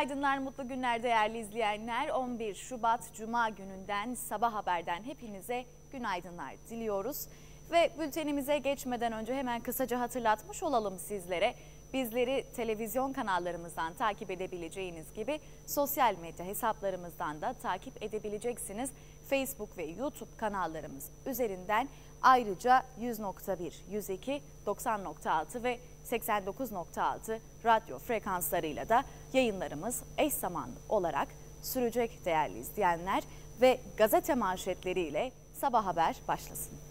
Günaydınlar, mutlu günler değerli izleyenler. 11 Şubat Cuma gününden Sabah Haber'den hepinize günaydınlar diliyoruz. Ve bültenimize geçmeden önce hemen kısaca hatırlatmış olalım sizlere. Bizleri televizyon kanallarımızdan takip edebileceğiniz gibi sosyal medya hesaplarımızdan da takip edebileceksiniz. Facebook ve YouTube kanallarımız üzerinden ayrıca 100.1, 102, 90.6 ve 89.6 radyo frekanslarıyla da yayınlarımız eş zamanlı olarak sürecek değerli izleyenler ve gazete manşetleriyle sabah haber başlasın.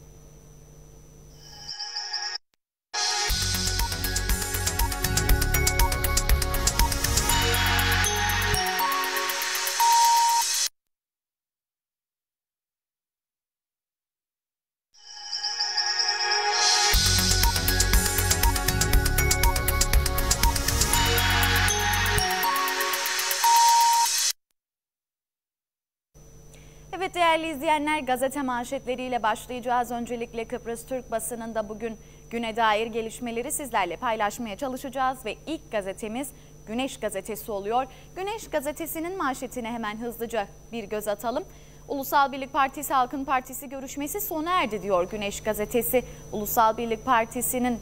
Değerli izleyenler gazete manşetleriyle başlayacağız. Öncelikle Kıbrıs Türk basınında bugün güne dair gelişmeleri sizlerle paylaşmaya çalışacağız ve ilk gazetemiz Güneş Gazetesi oluyor. Güneş Gazetesi'nin manşetine hemen hızlıca bir göz atalım. Ulusal Birlik Partisi Halkın Partisi görüşmesi sona erdi diyor Güneş Gazetesi. Ulusal Birlik Partisi'nin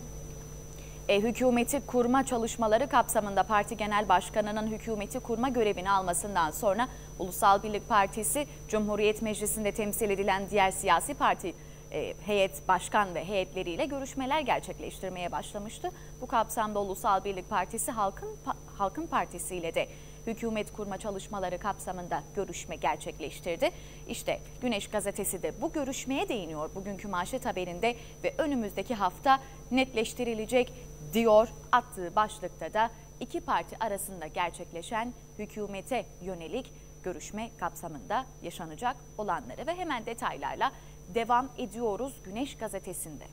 e, hükümeti kurma çalışmaları kapsamında parti genel başkanının hükümeti kurma görevini almasından sonra Ulusal Birlik Partisi Cumhuriyet Meclisi'nde temsil edilen diğer siyasi parti e, heyet başkan ve heyetleriyle görüşmeler gerçekleştirmeye başlamıştı. Bu kapsamda Ulusal Birlik Partisi Halkın Halkın Partisi ile de hükümet kurma çalışmaları kapsamında görüşme gerçekleştirdi. İşte Güneş Gazetesi de bu görüşmeye değiniyor bugünkü manşet haberinde ve önümüzdeki hafta netleştirilecek diyor. Attığı başlıkta da iki parti arasında gerçekleşen hükümete yönelik görüşme kapsamında yaşanacak olanları ve hemen detaylarla devam ediyoruz Güneş Gazetesi'nde.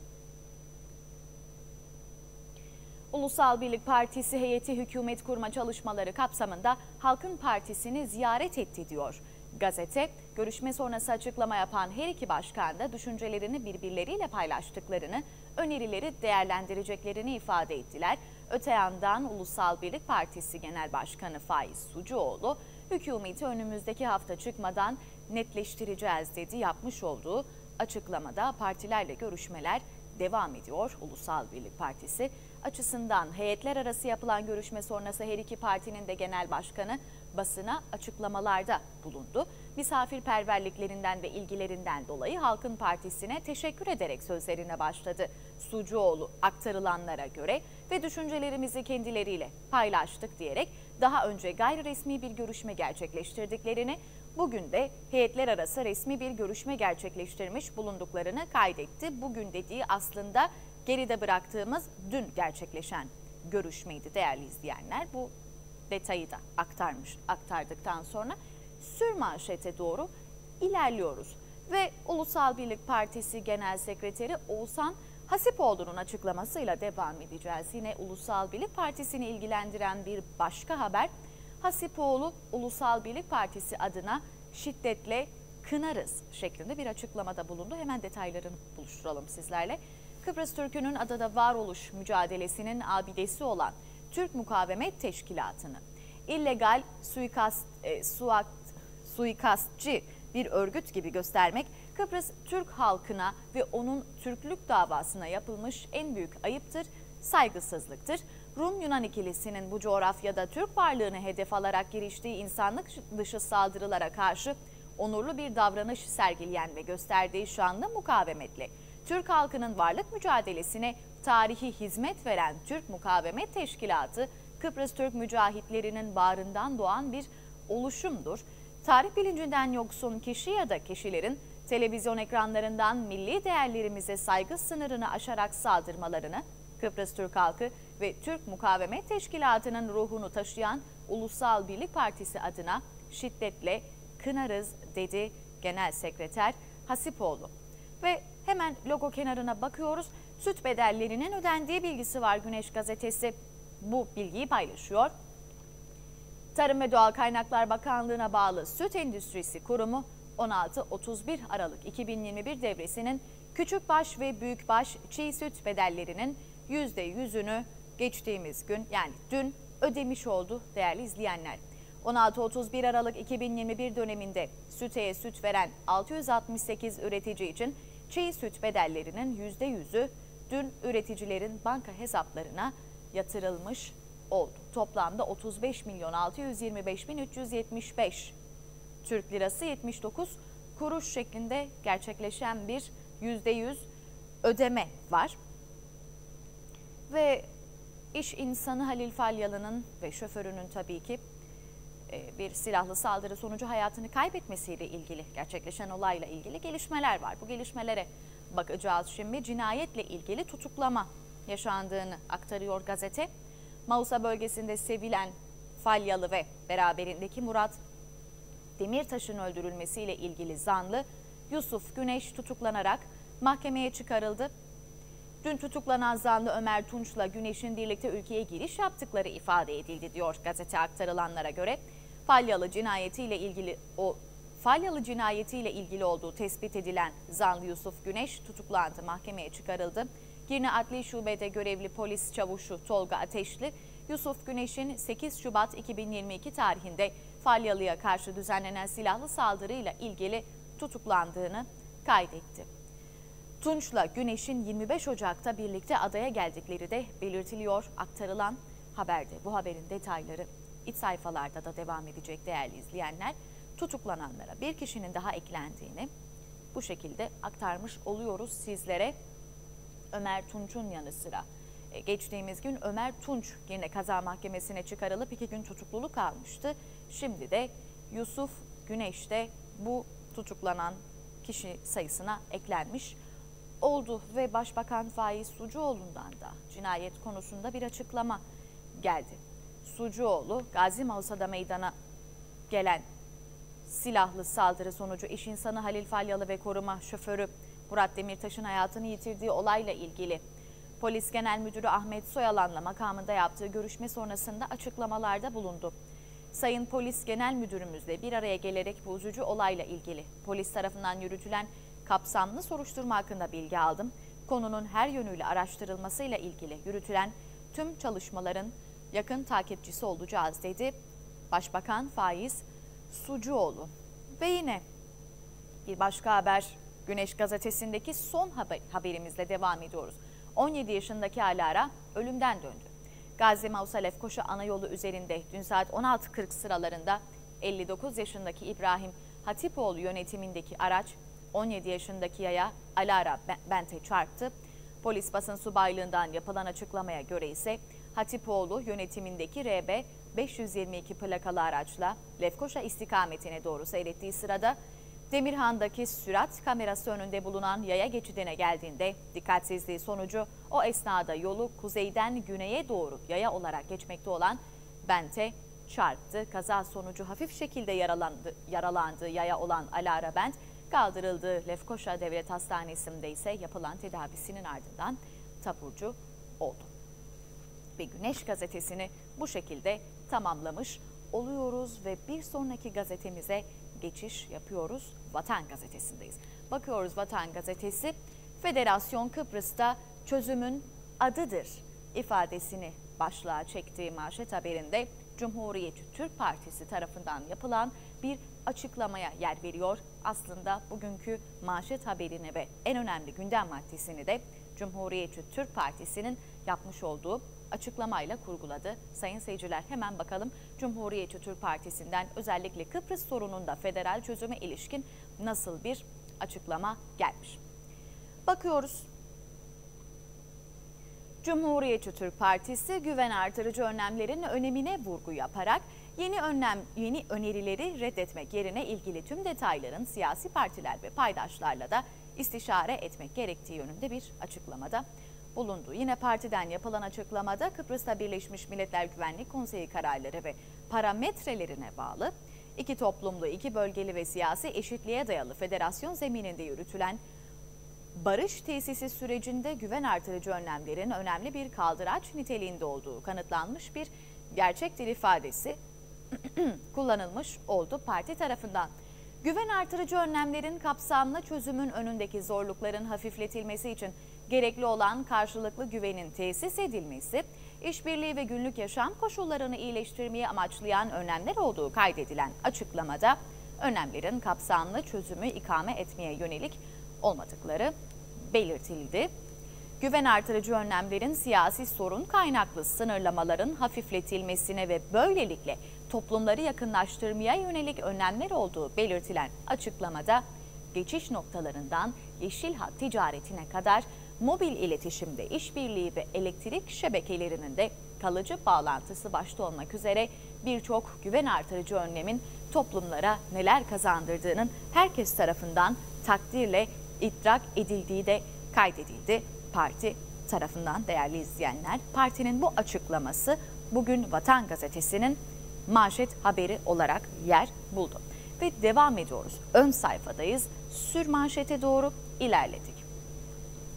Ulusal Birlik Partisi heyeti hükümet kurma çalışmaları kapsamında Halkın Partisi'ni ziyaret etti diyor. Gazete, görüşme sonrası açıklama yapan her iki başkan da düşüncelerini birbirleriyle paylaştıklarını, önerileri değerlendireceklerini ifade ettiler. Öte yandan Ulusal Birlik Partisi Genel Başkanı Faiz Sucuoğlu, hükümeti önümüzdeki hafta çıkmadan netleştireceğiz dedi yapmış olduğu açıklamada partilerle görüşmeler devam ediyor. Ulusal Birlik Partisi açısından heyetler arası yapılan görüşme sonrası her iki partinin de genel başkanı basına açıklamalarda bulundu. Misafirperverliklerinden ve ilgilerinden dolayı Halkın Partisi'ne teşekkür ederek sözlerine başladı. Sucuoğlu aktarılanlara göre ve düşüncelerimizi kendileriyle paylaştık diyerek daha önce gayri resmi bir görüşme gerçekleştirdiklerini, bugün de heyetler arası resmi bir görüşme gerçekleştirmiş bulunduklarını kaydetti. Bugün dediği aslında geride bıraktığımız dün gerçekleşen görüşmeydi değerli izleyenler. Bu detayı da aktarmış aktardıktan sonra sür manşete doğru ilerliyoruz. Ve Ulusal Birlik Partisi Genel Sekreteri Oğuzhan Hasipoğlu'nun açıklamasıyla devam edeceğiz. Yine Ulusal Birlik Partisi'ni ilgilendiren bir başka haber. Hasipoğlu Ulusal Birlik Partisi adına şiddetle kınarız şeklinde bir açıklamada bulundu. Hemen detaylarını buluşturalım sizlerle. Kıbrıs Türk'ünün adada varoluş mücadelesinin abidesi olan Türk Mukavemet Teşkilatı'nı illegal suikast, e, suak, suikastçı bir örgüt gibi göstermek Kıbrıs Türk halkına ve onun Türklük davasına yapılmış en büyük ayıptır, saygısızlıktır. Rum-Yunan ikilisinin bu coğrafyada Türk varlığını hedef alarak giriştiği insanlık dışı saldırılara karşı onurlu bir davranış sergileyen ve gösterdiği şanlı mukavemetle Türk halkının varlık mücadelesine tarihi hizmet veren Türk Mukavemet Teşkilatı, Kıbrıs Türk mücahitlerinin bağrından doğan bir oluşumdur. Tarih bilincinden yoksun kişi ya da kişilerin televizyon ekranlarından milli değerlerimize saygı sınırını aşarak saldırmalarını, Kıbrıs Türk halkı ve Türk Mukavemet Teşkilatı'nın ruhunu taşıyan Ulusal Birlik Partisi adına şiddetle kınarız dedi Genel Sekreter Hasipoğlu. Ve hemen logo kenarına bakıyoruz. Süt bedellerinin ödendiği bilgisi var Güneş Gazetesi. Bu bilgiyi paylaşıyor. Tarım ve Doğal Kaynaklar Bakanlığı'na bağlı Süt Endüstrisi Kurumu 16-31 Aralık 2021 devresinin küçükbaş ve büyükbaş çiğ süt bedellerinin %100'ünü geçtiğimiz gün yani dün ödemiş oldu değerli izleyenler. 16-31 Aralık 2021 döneminde süteye süt veren 668 üretici için çiğ süt bedellerinin %100'ü dün üreticilerin banka hesaplarına yatırılmış oldu. Toplamda 35 milyon 625 bin 375 Türk lirası 79 kuruş şeklinde gerçekleşen bir %100 ödeme var. Ve iş insanı Halil Falyalı'nın ve şoförünün tabii ki e, bir silahlı saldırı sonucu hayatını kaybetmesiyle ilgili gerçekleşen olayla ilgili gelişmeler var. Bu gelişmelere bakacağız şimdi. Cinayetle ilgili tutuklama yaşandığını aktarıyor gazete. Mausa bölgesinde sevilen Falyalı ve beraberindeki Murat Demirtaş'ın öldürülmesiyle ilgili zanlı Yusuf Güneş tutuklanarak mahkemeye çıkarıldı. Dün tutuklanan zanlı Ömer Tunç'la Güneş'in birlikte ülkeye giriş yaptıkları ifade edildi diyor gazete aktarılanlara göre. Falyalı cinayetiyle ilgili o Falyalı cinayetiyle ilgili olduğu tespit edilen zanlı Yusuf Güneş tutuklandı, mahkemeye çıkarıldı. Girne Adli Şube'de görevli polis çavuşu Tolga Ateşli, Yusuf Güneş'in 8 Şubat 2022 tarihinde Falyalı'ya karşı düzenlenen silahlı saldırıyla ilgili tutuklandığını kaydetti. Tunç'la Güneş'in 25 Ocak'ta birlikte adaya geldikleri de belirtiliyor. Aktarılan haberde bu haberin detayları iç sayfalarda da devam edecek değerli izleyenler. Tutuklananlara bir kişinin daha eklendiğini bu şekilde aktarmış oluyoruz sizlere. Ömer Tunç'un yanı sıra e, geçtiğimiz gün Ömer Tunç yine kaza mahkemesine çıkarılıp iki gün tutukluluk almıştı. Şimdi de Yusuf Güneş de bu tutuklanan kişi sayısına eklenmiş oldu ve Başbakan Faiz Sucuoğlu'ndan da cinayet konusunda bir açıklama geldi. Sucuoğlu Gazi Mausa'da meydana gelen silahlı saldırı sonucu iş insanı Halil Falyalı ve koruma şoförü Murat Demirtaş'ın hayatını yitirdiği olayla ilgili Polis Genel Müdürü Ahmet Soyalan'la makamında yaptığı görüşme sonrasında açıklamalarda bulundu. Sayın Polis Genel Müdürümüzle bir araya gelerek bu üzücü olayla ilgili polis tarafından yürütülen kapsamlı soruşturma hakkında bilgi aldım. Konunun her yönüyle araştırılmasıyla ilgili yürütülen tüm çalışmaların yakın takipçisi olacağız dedi. Başbakan Faiz Sucuoğlu. Ve yine bir başka haber Güneş gazetesindeki son haber, haberimizle devam ediyoruz. 17 yaşındaki Alara ölümden döndü. Gazi Mausa Lefkoşa ana yolu üzerinde dün saat 16.40 sıralarında 59 yaşındaki İbrahim Hatipoğlu yönetimindeki araç 17 yaşındaki yaya Alara Bent'e çarptı. Polis basın subaylığından yapılan açıklamaya göre ise Hatipoğlu yönetimindeki RB 522 plakalı araçla Lefkoşa istikametine doğru seyrettiği sırada Demirhan'daki sürat kamerası önünde bulunan yaya geçidine geldiğinde dikkatsizliği sonucu o esnada yolu kuzeyden güneye doğru yaya olarak geçmekte olan Bent'e çarptı. Kaza sonucu hafif şekilde yaralandı, yaralandığı yaya olan Alara Bent kaldırıldığı Lefkoşa Devlet Hastanesi'nde ise yapılan tedavisinin ardından taburcu oldu. Ve Güneş gazetesini bu şekilde tamamlamış oluyoruz ve bir sonraki gazetemize geçiş yapıyoruz. Vatan Gazetesi'ndeyiz. Bakıyoruz Vatan Gazetesi, Federasyon Kıbrıs'ta çözümün adıdır ifadesini başlığa çektiği manşet haberinde Cumhuriyetçi Türk Partisi tarafından yapılan bir açıklamaya yer veriyor. Aslında bugünkü manşet haberini ve en önemli gündem maddesini de Cumhuriyetçi Türk Partisi'nin yapmış olduğu açıklamayla kurguladı. Sayın seyirciler hemen bakalım Cumhuriyetçi Türk Partisi'nden özellikle Kıbrıs sorununda federal çözüme ilişkin nasıl bir açıklama gelmiş. Bakıyoruz. Cumhuriyetçi Türk Partisi güven artırıcı önlemlerin önemine vurgu yaparak yeni önlem yeni önerileri reddetmek yerine ilgili tüm detayların siyasi partiler ve paydaşlarla da istişare etmek gerektiği yönünde bir açıklamada bulundu. Yine partiden yapılan açıklamada Kıbrıs'ta Birleşmiş Milletler Güvenlik Konseyi kararları ve parametrelerine bağlı iki toplumlu, iki bölgeli ve siyasi eşitliğe dayalı federasyon zemininde yürütülen barış tesisi sürecinde güven artırıcı önlemlerin önemli bir kaldıraç niteliğinde olduğu kanıtlanmış bir gerçek dil ifadesi kullanılmış oldu parti tarafından. Güven artırıcı önlemlerin kapsamlı çözümün önündeki zorlukların hafifletilmesi için gerekli olan karşılıklı güvenin tesis edilmesi, işbirliği ve günlük yaşam koşullarını iyileştirmeyi amaçlayan önlemler olduğu kaydedilen açıklamada önlemlerin kapsamlı çözümü ikame etmeye yönelik olmadıkları belirtildi. Güven artırıcı önlemlerin siyasi sorun kaynaklı sınırlamaların hafifletilmesine ve böylelikle toplumları yakınlaştırmaya yönelik önlemler olduğu belirtilen açıklamada geçiş noktalarından yeşil hat ticaretine kadar mobil iletişimde işbirliği ve elektrik şebekelerinin de kalıcı bağlantısı başta olmak üzere birçok güven artırıcı önlemin toplumlara neler kazandırdığının herkes tarafından takdirle idrak edildiği de kaydedildi. Parti tarafından değerli izleyenler, partinin bu açıklaması bugün Vatan Gazetesi'nin manşet haberi olarak yer buldu. Ve devam ediyoruz. Ön sayfadayız. Sür manşete doğru ilerledik.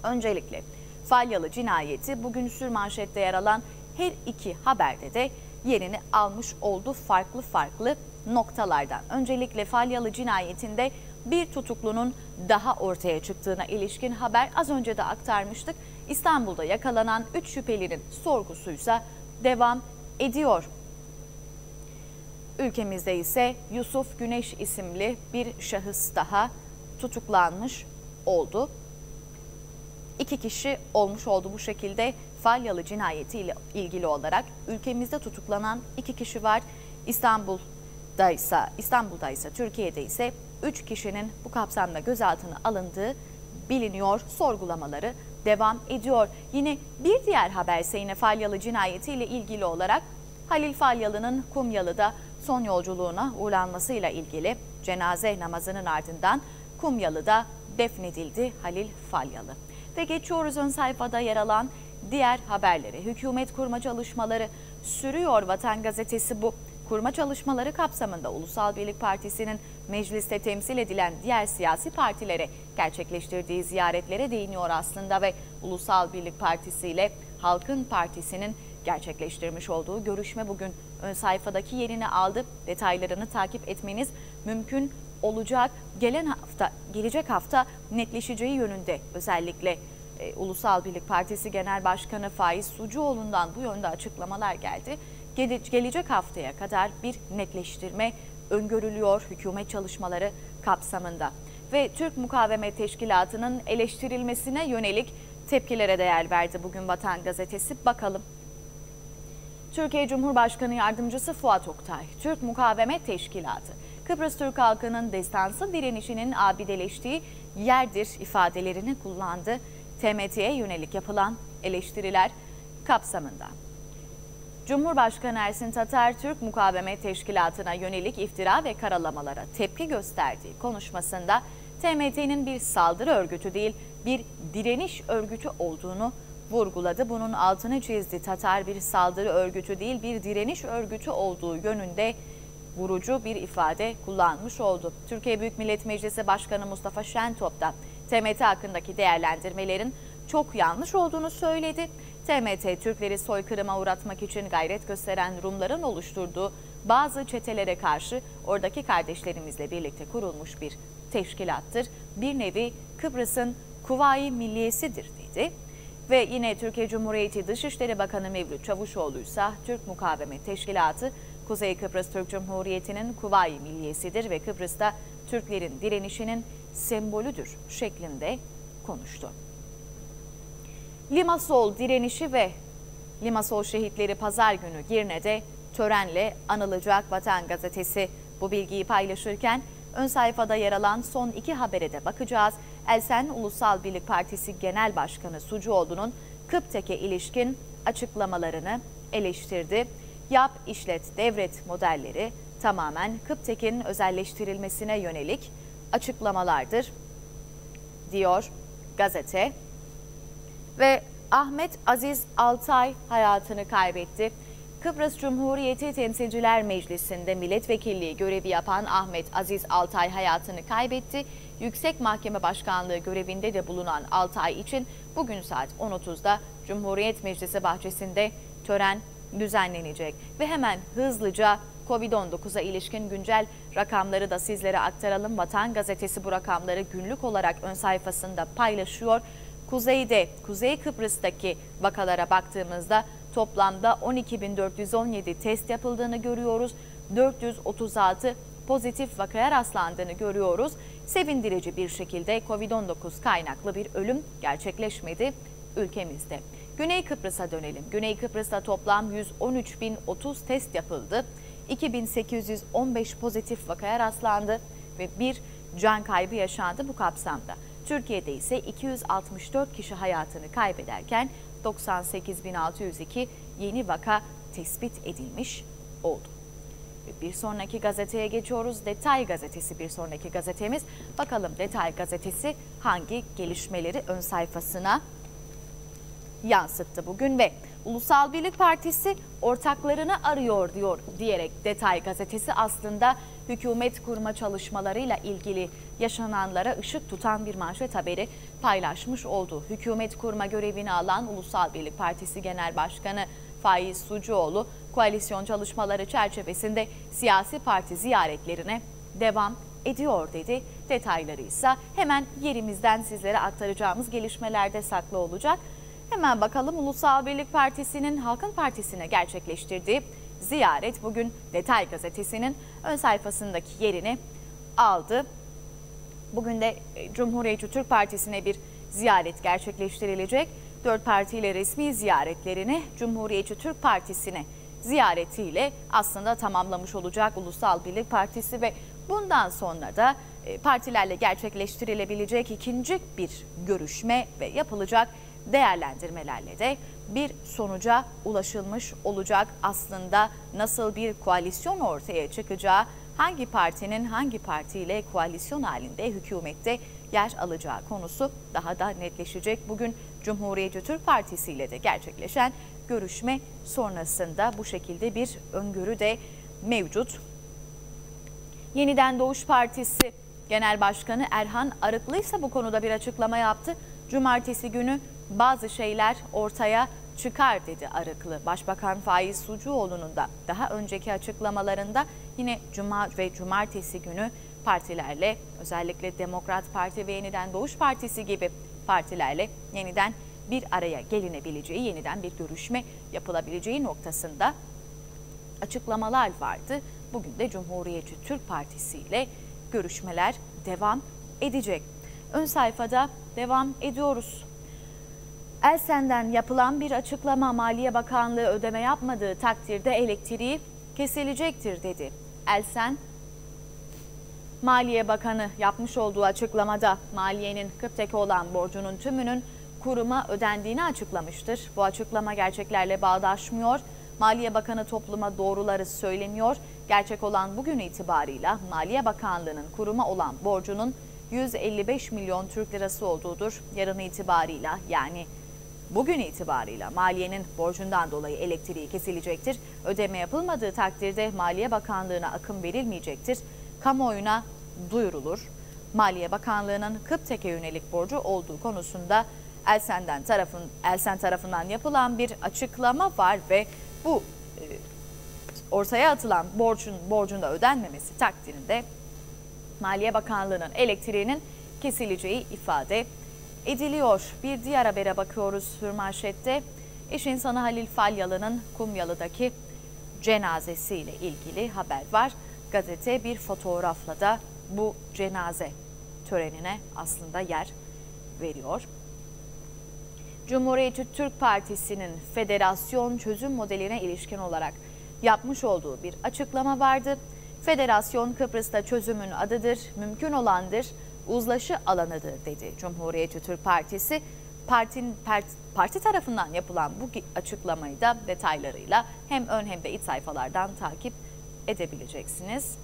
Öncelikle Falyalı cinayeti bugün sür manşette yer alan her iki haberde de yerini almış oldu farklı farklı noktalardan. Öncelikle Falyalı cinayetinde bir tutuklunun daha ortaya çıktığına ilişkin haber az önce de aktarmıştık. İstanbul'da yakalanan 3 şüphelinin sorgusuysa devam ediyor. Ülkemizde ise Yusuf Güneş isimli bir şahıs daha tutuklanmış oldu. İki kişi olmuş oldu bu şekilde Falyalı cinayetiyle ilgili olarak ülkemizde tutuklanan iki kişi var. İstanbul'da ise İstanbul'da ise Türkiye'de ise 3 kişinin bu kapsamda gözaltına alındığı biliniyor. Sorgulamaları devam ediyor. Yine bir diğer haber yine Falyalı cinayetiyle ilgili olarak Halil Falyalı'nın Kumyalı'da son yolculuğuna uğurlanmasıyla ilgili cenaze namazının ardından Kumyalı'da defnedildi Halil Falyalı. Ve geçiyoruz ön sayfada yer alan diğer haberleri. Hükümet kurma çalışmaları sürüyor. Vatan Gazetesi bu kurma çalışmaları kapsamında Ulusal Birlik Partisi'nin mecliste temsil edilen diğer siyasi partilere gerçekleştirdiği ziyaretlere değiniyor aslında ve Ulusal Birlik Partisi ile Halkın Partisi'nin gerçekleştirmiş olduğu görüşme bugün ön sayfadaki yerini aldı. Detaylarını takip etmeniz mümkün olacak. Gelen hafta, gelecek hafta netleşeceği yönünde özellikle e, Ulusal Birlik Partisi Genel Başkanı Faiz Sucuoğlu'ndan bu yönde açıklamalar geldi. Gele, gelecek haftaya kadar bir netleştirme öngörülüyor hükümet çalışmaları kapsamında. Ve Türk Mukavemet Teşkilatı'nın eleştirilmesine yönelik tepkilere değer verdi bugün Vatan Gazetesi. Bakalım Türkiye Cumhurbaşkanı Yardımcısı Fuat Oktay, Türk Mukavemet Teşkilatı, Kıbrıs Türk halkının destansı direnişinin abideleştiği yerdir ifadelerini kullandı. TMT'ye yönelik yapılan eleştiriler kapsamında. Cumhurbaşkanı Ersin Tatar, Türk Mukavemet Teşkilatı'na yönelik iftira ve karalamalara tepki gösterdiği konuşmasında TMT'nin bir saldırı örgütü değil, bir direniş örgütü olduğunu vurguladı. Bunun altını çizdi. Tatar bir saldırı örgütü değil bir direniş örgütü olduğu yönünde vurucu bir ifade kullanmış oldu. Türkiye Büyük Millet Meclisi Başkanı Mustafa Şentop da TMT hakkındaki değerlendirmelerin çok yanlış olduğunu söyledi. TMT Türkleri soykırıma uğratmak için gayret gösteren Rumların oluşturduğu bazı çetelere karşı oradaki kardeşlerimizle birlikte kurulmuş bir teşkilattır. Bir nevi Kıbrıs'ın Kuvayi Milliyesidir dedi. Ve yine Türkiye Cumhuriyeti Dışişleri Bakanı Mevlüt Çavuşoğlu ise Türk Mukavemet Teşkilatı Kuzey Kıbrıs Türk Cumhuriyeti'nin Kuvayi Milliyesidir ve Kıbrıs'ta Türklerin direnişinin sembolüdür şeklinde konuştu. Limasol direnişi ve Limasol şehitleri pazar günü Girne'de törenle anılacak Vatan Gazetesi bu bilgiyi paylaşırken ön sayfada yer alan son iki habere de bakacağız. Elsen Ulusal Birlik Partisi Genel Başkanı Sucuoğlu'nun Kıptek'e ilişkin açıklamalarını eleştirdi. Yap, işlet, devret modelleri tamamen Kıptek'in özelleştirilmesine yönelik açıklamalardır, diyor gazete. Ve Ahmet Aziz Altay hayatını kaybetti. Kıbrıs Cumhuriyeti Temsilciler Meclisi'nde milletvekilliği görevi yapan Ahmet Aziz Altay hayatını kaybetti. Yüksek Mahkeme Başkanlığı görevinde de bulunan Altay için bugün saat 10.30'da Cumhuriyet Meclisi bahçesinde tören düzenlenecek. Ve hemen hızlıca Covid-19'a ilişkin güncel rakamları da sizlere aktaralım. Vatan Gazetesi bu rakamları günlük olarak ön sayfasında paylaşıyor. Kuzeyde, Kuzey Kıbrıs'taki vakalara baktığımızda toplamda 12.417 test yapıldığını görüyoruz. 436 pozitif vakaya rastlandığını görüyoruz. Sevindirici bir şekilde Covid-19 kaynaklı bir ölüm gerçekleşmedi ülkemizde. Güney Kıbrıs'a dönelim. Güney Kıbrıs'ta toplam 113.030 test yapıldı. 2815 pozitif vakaya rastlandı ve bir can kaybı yaşandı bu kapsamda. Türkiye'de ise 264 kişi hayatını kaybederken 98.602 yeni vaka tespit edilmiş oldu. Bir sonraki gazeteye geçiyoruz. Detay gazetesi bir sonraki gazetemiz. Bakalım Detay gazetesi hangi gelişmeleri ön sayfasına yansıttı bugün ve Ulusal Birlik Partisi ortaklarını arıyor diyor diyerek Detay gazetesi aslında hükümet kurma çalışmalarıyla ilgili yaşananlara ışık tutan bir manşet haberi paylaşmış oldu. Hükümet kurma görevini alan Ulusal Birlik Partisi Genel Başkanı Faiz Sucuoğlu koalisyon çalışmaları çerçevesinde siyasi parti ziyaretlerine devam ediyor dedi. Detayları ise hemen yerimizden sizlere aktaracağımız gelişmelerde saklı olacak. Hemen bakalım Ulusal Birlik Partisi'nin Halkın Partisi'ne gerçekleştirdiği ziyaret bugün Detay Gazetesi'nin ön sayfasındaki yerini aldı. Bugün de e, Cumhuriyetçi Türk Partisi'ne bir ziyaret gerçekleştirilecek. Dört partiyle resmi ziyaretlerini Cumhuriyetçi Türk Partisi'ne ziyaretiyle aslında tamamlamış olacak Ulusal Birlik Partisi ve bundan sonra da e, partilerle gerçekleştirilebilecek ikinci bir görüşme ve yapılacak değerlendirmelerle de bir sonuca ulaşılmış olacak. Aslında nasıl bir koalisyon ortaya çıkacağı, hangi partinin hangi partiyle koalisyon halinde hükümette yer alacağı konusu daha da netleşecek. Bugün Cumhuriyetçi Türk Partisi ile de gerçekleşen görüşme sonrasında bu şekilde bir öngörü de mevcut. Yeniden Doğuş Partisi Genel Başkanı Erhan Arıklı ise bu konuda bir açıklama yaptı. Cumartesi günü bazı şeyler ortaya çıkar dedi Arıklı. Başbakan Faiz Sucuoğlu'nun da daha önceki açıklamalarında yine cuma ve cumartesi günü partilerle özellikle Demokrat Parti ve Yeniden Doğuş Partisi gibi partilerle yeniden bir araya gelinebileceği, yeniden bir görüşme yapılabileceği noktasında açıklamalar vardı. Bugün de Cumhuriyetçi Türk Partisi ile görüşmeler devam edecek. Ön sayfada devam ediyoruz. Elsen'den yapılan bir açıklama Maliye Bakanlığı ödeme yapmadığı takdirde elektriği kesilecektir dedi. Elsen, Maliye Bakanı yapmış olduğu açıklamada maliyenin Kıptek'e olan borcunun tümünün kuruma ödendiğini açıklamıştır. Bu açıklama gerçeklerle bağdaşmıyor. Maliye Bakanı topluma doğruları söylemiyor. Gerçek olan bugün itibarıyla Maliye Bakanlığı'nın kuruma olan borcunun 155 milyon Türk lirası olduğudur. Yarın itibarıyla yani bugün itibarıyla maliyenin borcundan dolayı elektriği kesilecektir. Ödeme yapılmadığı takdirde Maliye Bakanlığı'na akım verilmeyecektir. Kamuoyuna duyurulur. Maliye Bakanlığı'nın Kıptek'e yönelik borcu olduğu konusunda Elsen'den tarafın Elsen tarafından yapılan bir açıklama var ve bu e, ortaya atılan borcun borcun da ödenmemesi takdirinde Maliye Bakanlığı'nın elektriğinin kesileceği ifade ediliyor. Bir diğer habere bakıyoruz Hürmanşet'te. İş insanı Halil Falyalı'nın Kumyalı'daki cenazesiyle ilgili haber var. Gazete bir fotoğrafla da bu cenaze törenine aslında yer veriyor. Cumhuriyetçi Türk Partisi'nin federasyon çözüm modeline ilişkin olarak yapmış olduğu bir açıklama vardı. Federasyon Kıbrıs'ta çözümün adıdır, mümkün olandır, uzlaşı alanıdır dedi Cumhuriyetçi Türk Partisi. Partin, parti tarafından yapılan bu açıklamayı da detaylarıyla hem ön hem de iç sayfalardan takip edebileceksiniz.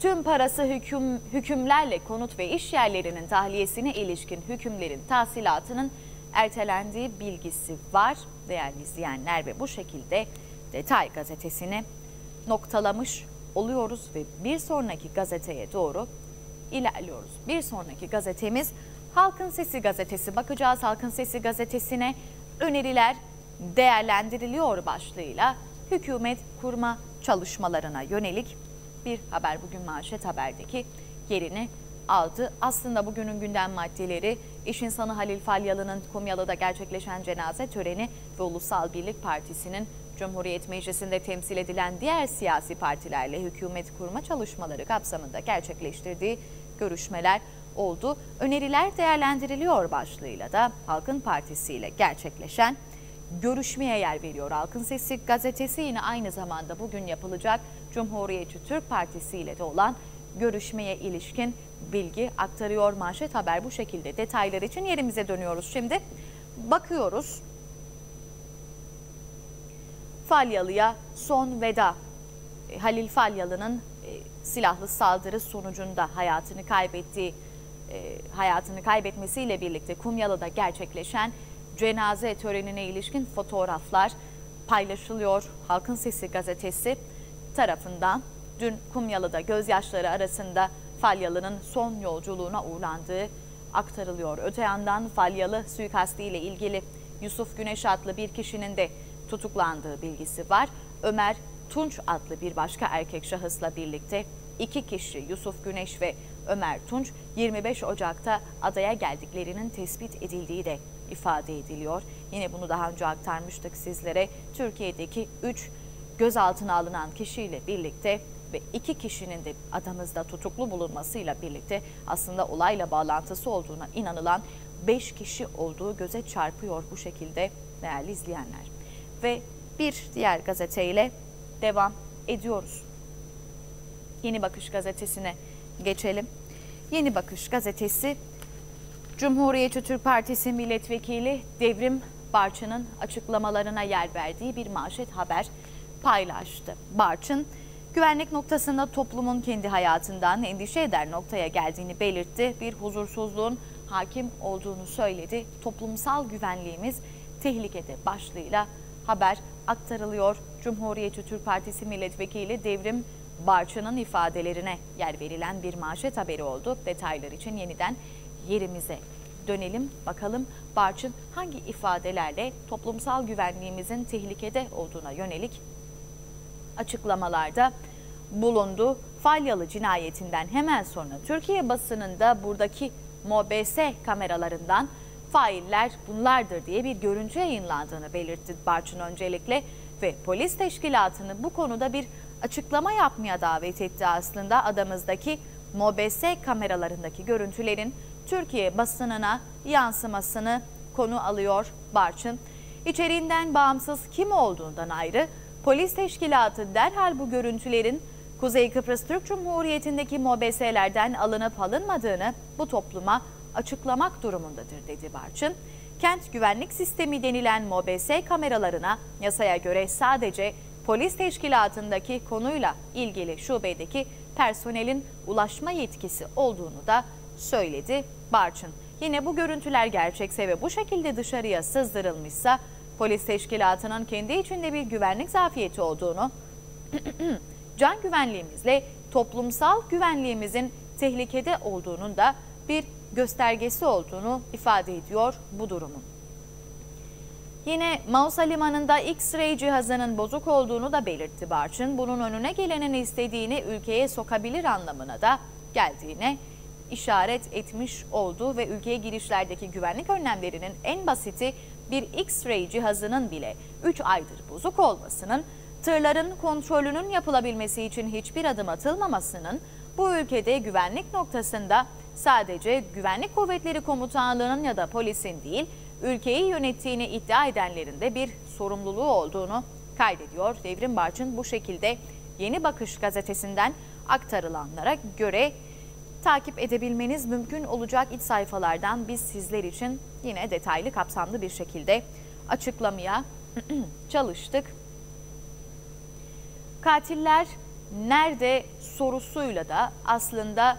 Tüm parası hüküm, hükümlerle konut ve iş yerlerinin tahliyesine ilişkin hükümlerin tahsilatının ertelendiği bilgisi var değerli izleyenler ve bu şekilde Detay gazetesini noktalamış oluyoruz ve bir sonraki gazeteye doğru ilerliyoruz. Bir sonraki gazetemiz Halkın Sesi gazetesi. Bakacağız Halkın Sesi gazetesine öneriler değerlendiriliyor başlığıyla hükümet kurma çalışmalarına yönelik bir haber bugün manşet haberdeki yerini aldı. Aslında bugünün gündem maddeleri İş insanı Halil Falyalı'nın Kumyalı'da gerçekleşen cenaze töreni ve Ulusal Birlik Partisi'nin Cumhuriyet Meclisi'nde temsil edilen diğer siyasi partilerle hükümet kurma çalışmaları kapsamında gerçekleştirdiği görüşmeler oldu. Öneriler değerlendiriliyor başlığıyla da Halkın Partisi ile gerçekleşen görüşmeye yer veriyor. Halkın Sesi gazetesi yine aynı zamanda bugün yapılacak Cumhuriyetçi Türk Partisi ile de olan görüşmeye ilişkin bilgi aktarıyor. Manşet haber bu şekilde. Detaylar için yerimize dönüyoruz şimdi. Bakıyoruz. Falyalı'ya son veda. E, Halil Falyalı'nın e, silahlı saldırı sonucunda hayatını kaybettiği e, hayatını kaybetmesiyle birlikte Kumyalı'da gerçekleşen cenaze törenine ilişkin fotoğraflar paylaşılıyor. Halkın Sesi gazetesi tarafından dün Kumyalı'da gözyaşları arasında Falyalı'nın son yolculuğuna uğurlandığı aktarılıyor. Öte yandan Falyalı suikastı ile ilgili Yusuf Güneş adlı bir kişinin de tutuklandığı bilgisi var. Ömer Tunç adlı bir başka erkek şahısla birlikte iki kişi Yusuf Güneş ve Ömer Tunç 25 Ocak'ta adaya geldiklerinin tespit edildiği de ifade ediliyor. Yine bunu daha önce aktarmıştık sizlere. Türkiye'deki 3 gözaltına alınan kişiyle birlikte ve iki kişinin de adamızda tutuklu bulunmasıyla birlikte aslında olayla bağlantısı olduğuna inanılan 5 kişi olduğu göze çarpıyor bu şekilde değerli izleyenler. Ve bir diğer gazeteyle devam ediyoruz. Yeni Bakış gazetesine geçelim. Yeni Bakış gazetesi Cumhuriyetçi Türk Partisi milletvekili Devrim Barçın'ın açıklamalarına yer verdiği bir manşet haber paylaştı. Barçın, güvenlik noktasında toplumun kendi hayatından endişe eder noktaya geldiğini belirtti. Bir huzursuzluğun hakim olduğunu söyledi. Toplumsal güvenliğimiz tehlikede başlığıyla haber aktarılıyor. Cumhuriyetçi Türk Partisi milletvekili Devrim Barçın'ın ifadelerine yer verilen bir manşet haberi oldu. Detaylar için yeniden yerimize dönelim bakalım Barçın hangi ifadelerle toplumsal güvenliğimizin tehlikede olduğuna yönelik açıklamalarda bulundu. Falyalı cinayetinden hemen sonra Türkiye basınında buradaki MOBS kameralarından failler bunlardır diye bir görüntü yayınlandığını belirtti Barçın öncelikle ve polis teşkilatını bu konuda bir açıklama yapmaya davet etti aslında adamızdaki MOBS kameralarındaki görüntülerin Türkiye basınına yansımasını konu alıyor Barçın. İçeriğinden bağımsız kim olduğundan ayrı polis teşkilatı derhal bu görüntülerin Kuzey Kıbrıs Türk Cumhuriyeti'ndeki MOBS'lerden alınıp alınmadığını bu topluma açıklamak durumundadır dedi Barçın. Kent güvenlik sistemi denilen MOBS kameralarına yasaya göre sadece polis teşkilatındaki konuyla ilgili şubedeki personelin ulaşma yetkisi olduğunu da söyledi Barçın. Yine bu görüntüler gerçekse ve bu şekilde dışarıya sızdırılmışsa polis teşkilatının kendi içinde bir güvenlik zafiyeti olduğunu, can güvenliğimizle toplumsal güvenliğimizin tehlikede olduğunun da bir göstergesi olduğunu ifade ediyor bu durumun. Yine Mausa Limanı'nda X-ray cihazının bozuk olduğunu da belirtti Barçın. Bunun önüne gelenin istediğini ülkeye sokabilir anlamına da geldiğine işaret etmiş oldu ve ülkeye girişlerdeki güvenlik önlemlerinin en basiti bir X-ray cihazının bile 3 aydır bozuk olmasının, tırların kontrolünün yapılabilmesi için hiçbir adım atılmamasının bu ülkede güvenlik noktasında sadece Güvenlik Kuvvetleri Komutanlığı'nın ya da polisin değil, ülkeyi yönettiğini iddia edenlerin de bir sorumluluğu olduğunu kaydediyor. Devrim Barçın bu şekilde Yeni Bakış gazetesinden aktarılanlara göre takip edebilmeniz mümkün olacak iç sayfalardan biz sizler için yine detaylı kapsamlı bir şekilde açıklamaya çalıştık. Katiller nerede sorusuyla da aslında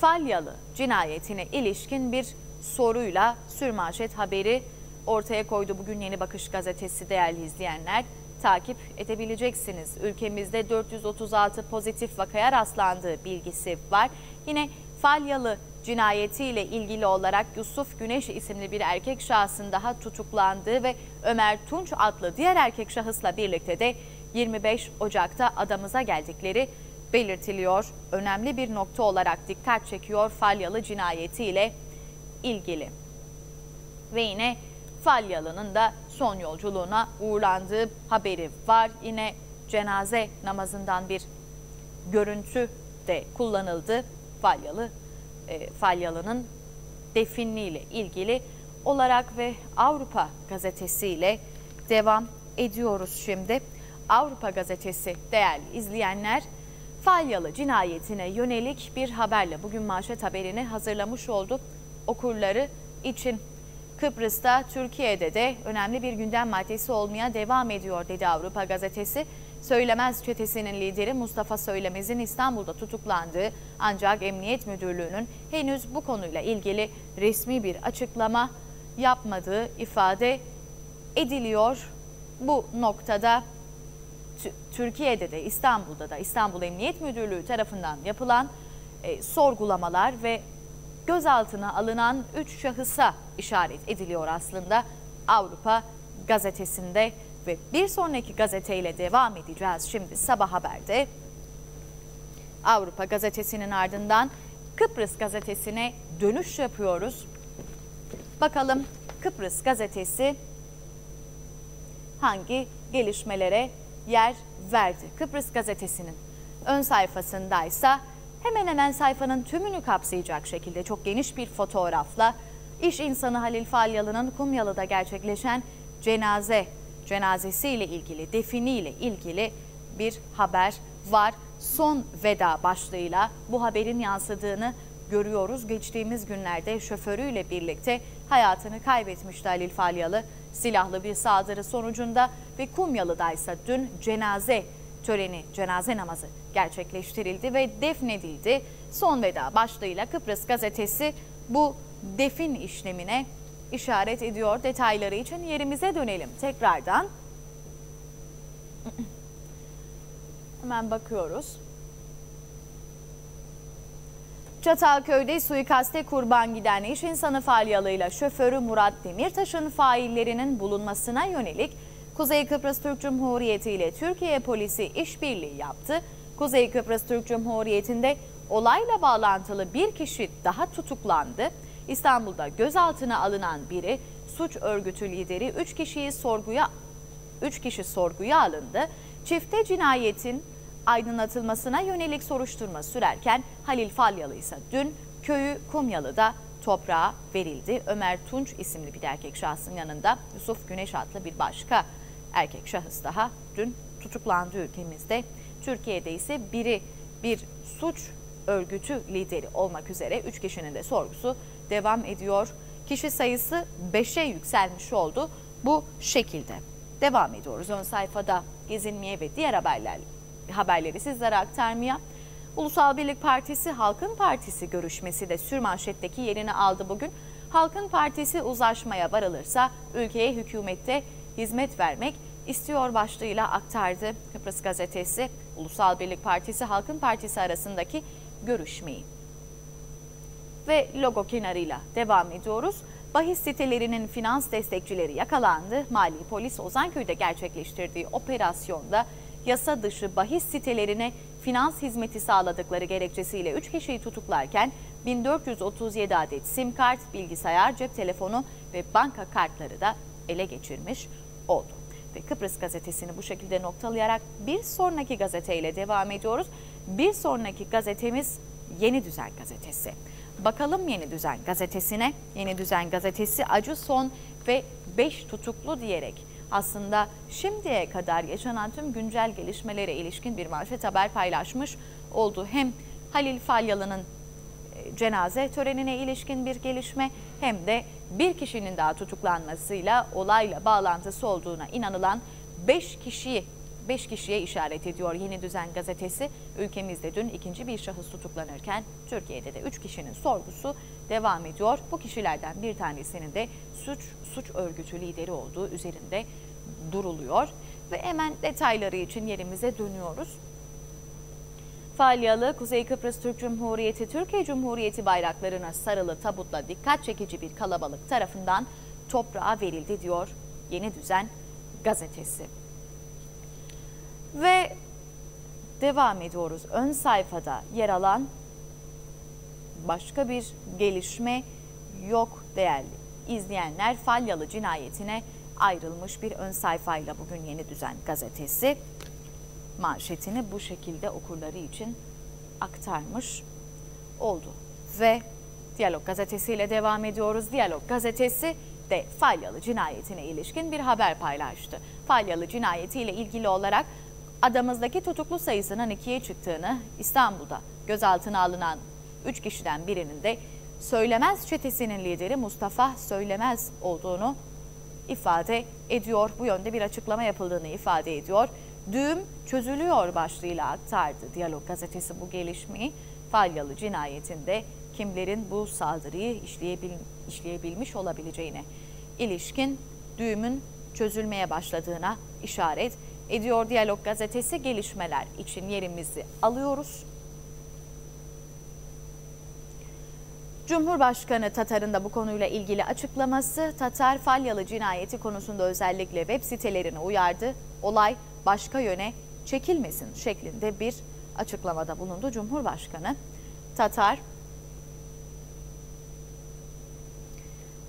Falyalı cinayetine ilişkin bir soruyla sürmanşet haberi ortaya koydu. Bugün Yeni Bakış gazetesi değerli izleyenler takip edebileceksiniz. Ülkemizde 436 pozitif vakaya rastlandığı bilgisi var. Yine Falyalı cinayetiyle ilgili olarak Yusuf Güneş isimli bir erkek şahsın daha tutuklandığı ve Ömer Tunç adlı diğer erkek şahısla birlikte de 25 Ocak'ta adamıza geldikleri belirtiliyor. Önemli bir nokta olarak dikkat çekiyor Falyalı cinayetiyle ilgili. Ve yine Falyalı'nın da son yolculuğuna uğurlandığı haberi var. Yine cenaze namazından bir görüntü de kullanıldı. Falyalı, e, Falyalı'nın definliyle ilgili olarak ve Avrupa gazetesiyle devam ediyoruz şimdi. Avrupa gazetesi değerli izleyenler Falyalı cinayetine yönelik bir haberle bugün manşet haberini hazırlamış oldu okurları için. Kıbrıs'ta Türkiye'de de önemli bir gündem maddesi olmaya devam ediyor dedi Avrupa gazetesi. Söylemez çetesinin lideri Mustafa Söylemez'in İstanbul'da tutuklandığı ancak Emniyet Müdürlüğü'nün henüz bu konuyla ilgili resmi bir açıklama yapmadığı ifade ediliyor. Bu noktada Türkiye'de de İstanbul'da da İstanbul Emniyet Müdürlüğü tarafından yapılan e, sorgulamalar ve gözaltına alınan 3 şahısa işaret ediliyor aslında Avrupa gazetesinde ve bir sonraki gazeteyle devam edeceğiz şimdi Sabah Haber'de. Avrupa gazetesinin ardından Kıbrıs gazetesine dönüş yapıyoruz. Bakalım Kıbrıs gazetesi hangi gelişmelere yer verdi? Kıbrıs gazetesinin ön sayfasındaysa hemen hemen sayfanın tümünü kapsayacak şekilde çok geniş bir fotoğrafla iş insanı Halil Falyalı'nın Kumyalı'da gerçekleşen cenaze cenazesiyle ilgili, definiyle ilgili bir haber var. Son veda başlığıyla bu haberin yansıdığını görüyoruz. Geçtiğimiz günlerde şoförüyle birlikte hayatını kaybetmişti Halil Falyalı. Silahlı bir saldırı sonucunda ve Kumyalı'da ise dün cenaze töreni, cenaze namazı gerçekleştirildi ve defnedildi. Son veda başlığıyla Kıbrıs gazetesi bu defin işlemine işaret ediyor. Detayları için yerimize dönelim tekrardan. Hemen bakıyoruz. Çatalköy'de suikaste kurban giden iş insanı falyalıyla şoförü Murat Demirtaş'ın faillerinin bulunmasına yönelik Kuzey Kıbrıs Türk Cumhuriyeti ile Türkiye polisi işbirliği yaptı. Kuzey Kıbrıs Türk Cumhuriyeti'nde olayla bağlantılı bir kişi daha tutuklandı. İstanbul'da gözaltına alınan biri suç örgütü lideri 3 kişiyi sorguya 3 kişi sorguya alındı. Çifte cinayetin aydınlatılmasına yönelik soruşturma sürerken Halil Falyalı ise dün köyü Kumyalı'da toprağa verildi. Ömer Tunç isimli bir erkek şahsın yanında Yusuf Güneş adlı bir başka erkek şahıs daha dün tutuklandı ülkemizde. Türkiye'de ise biri bir suç örgütü lideri olmak üzere 3 kişinin de sorgusu devam ediyor. Kişi sayısı 5'e yükselmiş oldu. Bu şekilde devam ediyoruz. Ön sayfada gezinmeye ve diğer haberler, haberleri sizlere aktarmaya. Ulusal Birlik Partisi Halkın Partisi görüşmesi de sürmanşetteki yerini aldı bugün. Halkın Partisi uzlaşmaya varılırsa ülkeye hükümette hizmet vermek istiyor başlığıyla aktardı Kıbrıs gazetesi. Ulusal Birlik Partisi Halkın Partisi arasındaki görüşmeyi ve logo kenarıyla devam ediyoruz. Bahis sitelerinin finans destekçileri yakalandı. Mali polis Ozanköy'de gerçekleştirdiği operasyonda yasa dışı bahis sitelerine finans hizmeti sağladıkları gerekçesiyle 3 kişiyi tutuklarken 1437 adet sim kart, bilgisayar, cep telefonu ve banka kartları da ele geçirmiş oldu. Ve Kıbrıs gazetesini bu şekilde noktalayarak bir sonraki gazeteyle devam ediyoruz. Bir sonraki gazetemiz Yeni Düzen gazetesi. Bakalım Yeni Düzen gazetesine. Yeni Düzen gazetesi acı son ve 5 tutuklu diyerek aslında şimdiye kadar yaşanan tüm güncel gelişmelere ilişkin bir manşet haber paylaşmış oldu. Hem Halil Falyalı'nın e, cenaze törenine ilişkin bir gelişme hem de bir kişinin daha tutuklanmasıyla olayla bağlantısı olduğuna inanılan 5 kişiyi 5 kişiye işaret ediyor Yeni Düzen gazetesi. Ülkemizde dün ikinci bir şahıs tutuklanırken Türkiye'de de 3 kişinin sorgusu devam ediyor. Bu kişilerden bir tanesinin de suç suç örgütü lideri olduğu üzerinde duruluyor. Ve hemen detayları için yerimize dönüyoruz. Falyalı Kuzey Kıbrıs Türk Cumhuriyeti Türkiye Cumhuriyeti bayraklarına sarılı tabutla dikkat çekici bir kalabalık tarafından toprağa verildi diyor Yeni Düzen gazetesi. Ve devam ediyoruz. Ön sayfada yer alan başka bir gelişme yok değerli izleyenler Falyalı cinayetine ayrılmış bir ön sayfayla bugün Yeni Düzen gazetesi manşetini bu şekilde okurları için aktarmış oldu. Ve Diyalog gazetesiyle devam ediyoruz. Diyalog gazetesi de Falyalı cinayetine ilişkin bir haber paylaştı. Falyalı cinayetiyle ilgili olarak adamızdaki tutuklu sayısının ikiye çıktığını İstanbul'da gözaltına alınan 3 kişiden birinin de Söylemez çetesinin lideri Mustafa Söylemez olduğunu ifade ediyor. Bu yönde bir açıklama yapıldığını ifade ediyor. Düğüm çözülüyor başlığıyla aktardı Diyalog gazetesi bu gelişmeyi. Falyalı cinayetinde kimlerin bu saldırıyı işleyebil, işleyebilmiş olabileceğine ilişkin düğümün çözülmeye başladığına işaret ediyor Diyalog gazetesi gelişmeler için yerimizi alıyoruz. Cumhurbaşkanı Tatar'ın da bu konuyla ilgili açıklaması Tatar Falyalı cinayeti konusunda özellikle web sitelerine uyardı. Olay başka yöne çekilmesin şeklinde bir açıklamada bulundu Cumhurbaşkanı. Tatar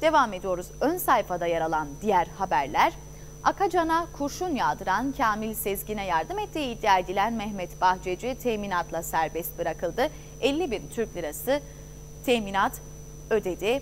Devam ediyoruz. Ön sayfada yer alan diğer haberler. Akacan'a kurşun yağdıran Kamil Sezgin'e yardım ettiği iddia edilen Mehmet Bahçeci teminatla serbest bırakıldı. 50 bin Türk lirası teminat ödedi.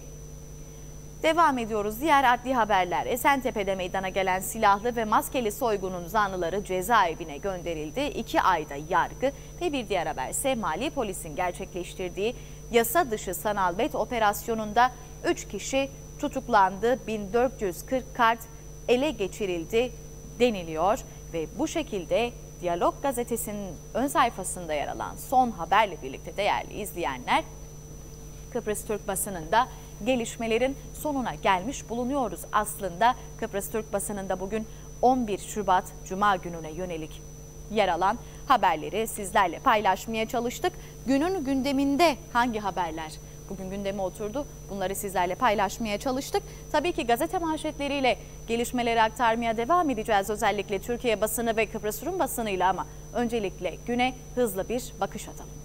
Devam ediyoruz. Diğer adli haberler. Esentepe'de meydana gelen silahlı ve maskeli soygunun zanlıları cezaevine gönderildi. İki ayda yargı ve bir diğer haber ise Mali Polis'in gerçekleştirdiği yasa dışı sanal bet operasyonunda 3 kişi tutuklandı. 1440 kart ele geçirildi deniliyor ve bu şekilde Diyalog gazetesinin ön sayfasında yer alan son haberle birlikte değerli izleyenler Kıbrıs Türk basınında gelişmelerin sonuna gelmiş bulunuyoruz. Aslında Kıbrıs Türk basınında bugün 11 Şubat Cuma gününe yönelik yer alan haberleri sizlerle paylaşmaya çalıştık. Günün gündeminde hangi haberler bugün gündeme oturdu? Bunları sizlerle paylaşmaya çalıştık. Tabii ki gazete manşetleriyle gelişmeleri aktarmaya devam edeceğiz. Özellikle Türkiye basını ve Kıbrıs Rum basınıyla ama öncelikle güne hızlı bir bakış atalım.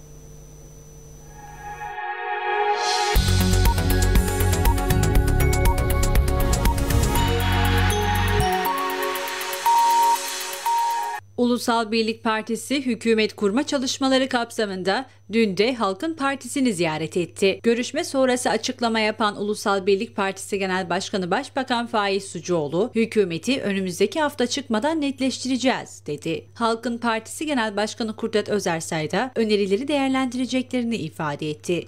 Ulusal Birlik Partisi hükümet kurma çalışmaları kapsamında dün de Halkın Partisi'ni ziyaret etti. Görüşme sonrası açıklama yapan Ulusal Birlik Partisi Genel Başkanı Başbakan Faiz Sucuoğlu, hükümeti önümüzdeki hafta çıkmadan netleştireceğiz dedi. Halkın Partisi Genel Başkanı Kurdat Özersay da önerileri değerlendireceklerini ifade etti.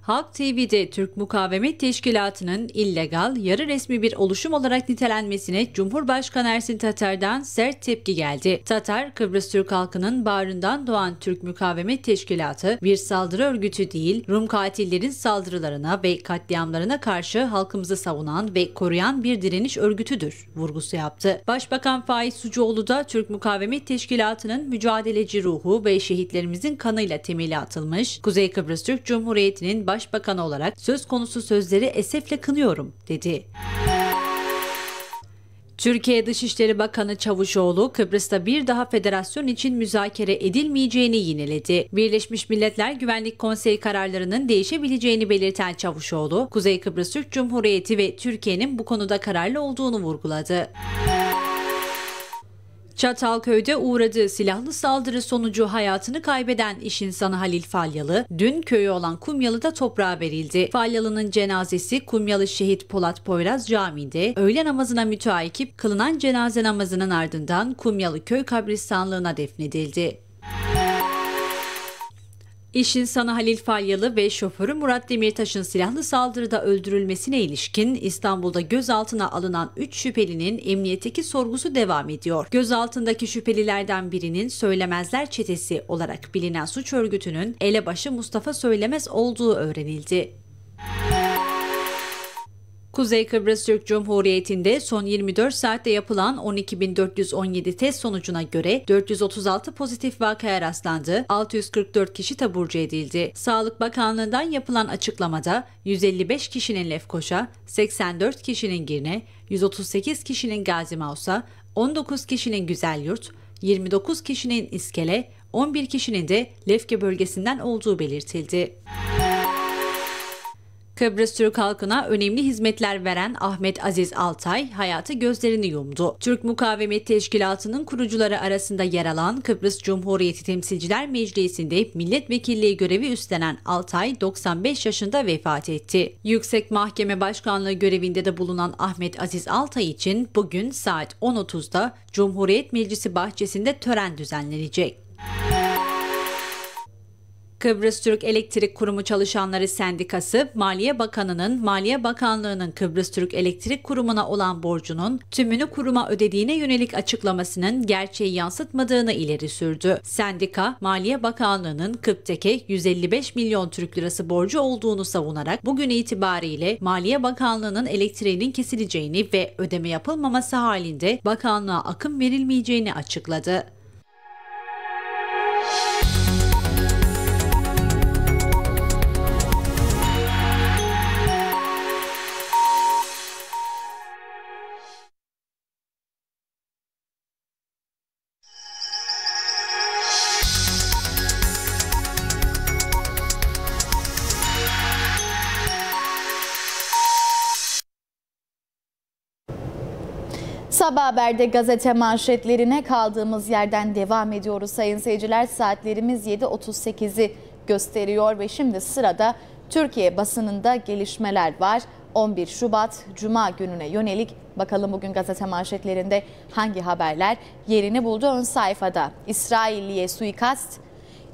Halk TV'de Türk Mukavemet Teşkilatı'nın illegal, yarı resmi bir oluşum olarak nitelenmesine Cumhurbaşkanı Ersin Tatar'dan sert tepki geldi. Tatar, Kıbrıs Türk halkının bağrından doğan Türk Mukavemet Teşkilatı bir saldırı örgütü değil, Rum katillerin saldırılarına ve katliamlarına karşı halkımızı savunan ve koruyan bir direniş örgütüdür vurgusu yaptı. Başbakan Faiz Sucuoğlu da Türk Mukavemet Teşkilatı'nın mücadeleci ruhu ve şehitlerimizin kanıyla temeli atılmış, Kuzey Kıbrıs Türk Cumhuriyeti'nin baş Başbakanı olarak söz konusu sözleri esefle kınıyorum dedi. Türkiye Dışişleri Bakanı Çavuşoğlu, Kıbrıs'ta bir daha federasyon için müzakere edilmeyeceğini yineledi. Birleşmiş Milletler Güvenlik Konseyi kararlarının değişebileceğini belirten Çavuşoğlu, Kuzey Kıbrıs Türk Cumhuriyeti ve Türkiye'nin bu konuda kararlı olduğunu vurguladı. Çatalköy'de uğradığı silahlı saldırı sonucu hayatını kaybeden iş insanı Halil Falyalı, dün köyü olan Kumyalı'da toprağa verildi. Falyalı'nın cenazesi Kumyalı Şehit Polat Poyraz Camii'nde öğle namazına müteakip kılınan cenaze namazının ardından Kumyalı Köy Kabristanlığı'na defnedildi. İş insanı Halil Falyalı ve şoförü Murat Demirtaş'ın silahlı saldırıda öldürülmesine ilişkin İstanbul'da gözaltına alınan 3 şüphelinin emniyetteki sorgusu devam ediyor. Gözaltındaki şüphelilerden birinin Söylemezler Çetesi olarak bilinen suç örgütünün elebaşı Mustafa Söylemez olduğu öğrenildi. Kuzey Kıbrıs Türk Cumhuriyeti'nde son 24 saatte yapılan 12.417 test sonucuna göre 436 pozitif vakaya rastlandı, 644 kişi taburcu edildi. Sağlık Bakanlığı'ndan yapılan açıklamada 155 kişinin Lefkoşa, 84 kişinin Girne, 138 kişinin Gazi Mausa, 19 kişinin Güzelyurt, 29 kişinin İskele, 11 kişinin de Lefke bölgesinden olduğu belirtildi. Kıbrıs Türk halkına önemli hizmetler veren Ahmet Aziz Altay hayatı gözlerini yumdu. Türk Mukavemet Teşkilatı'nın kurucuları arasında yer alan Kıbrıs Cumhuriyeti Temsilciler Meclisi'nde milletvekilliği görevi üstlenen Altay 95 yaşında vefat etti. Yüksek Mahkeme Başkanlığı görevinde de bulunan Ahmet Aziz Altay için bugün saat 10.30'da Cumhuriyet Meclisi bahçesinde tören düzenlenecek. Kıbrıs Türk Elektrik Kurumu Çalışanları Sendikası, Maliye Bakanı'nın Maliye Bakanlığı'nın Kıbrıs Türk Elektrik Kurumu'na olan borcunun tümünü kuruma ödediğine yönelik açıklamasının gerçeği yansıtmadığını ileri sürdü. Sendika, Maliye Bakanlığı'nın Kıptek'e 155 milyon Türk lirası borcu olduğunu savunarak bugün itibariyle Maliye Bakanlığı'nın elektriğinin kesileceğini ve ödeme yapılmaması halinde bakanlığa akım verilmeyeceğini açıkladı. Sabah Haber'de gazete manşetlerine kaldığımız yerden devam ediyoruz sayın seyirciler. Saatlerimiz 7.38'i gösteriyor ve şimdi sırada Türkiye basınında gelişmeler var. 11 Şubat Cuma gününe yönelik bakalım bugün gazete manşetlerinde hangi haberler yerini buldu ön sayfada. İsrailliye suikast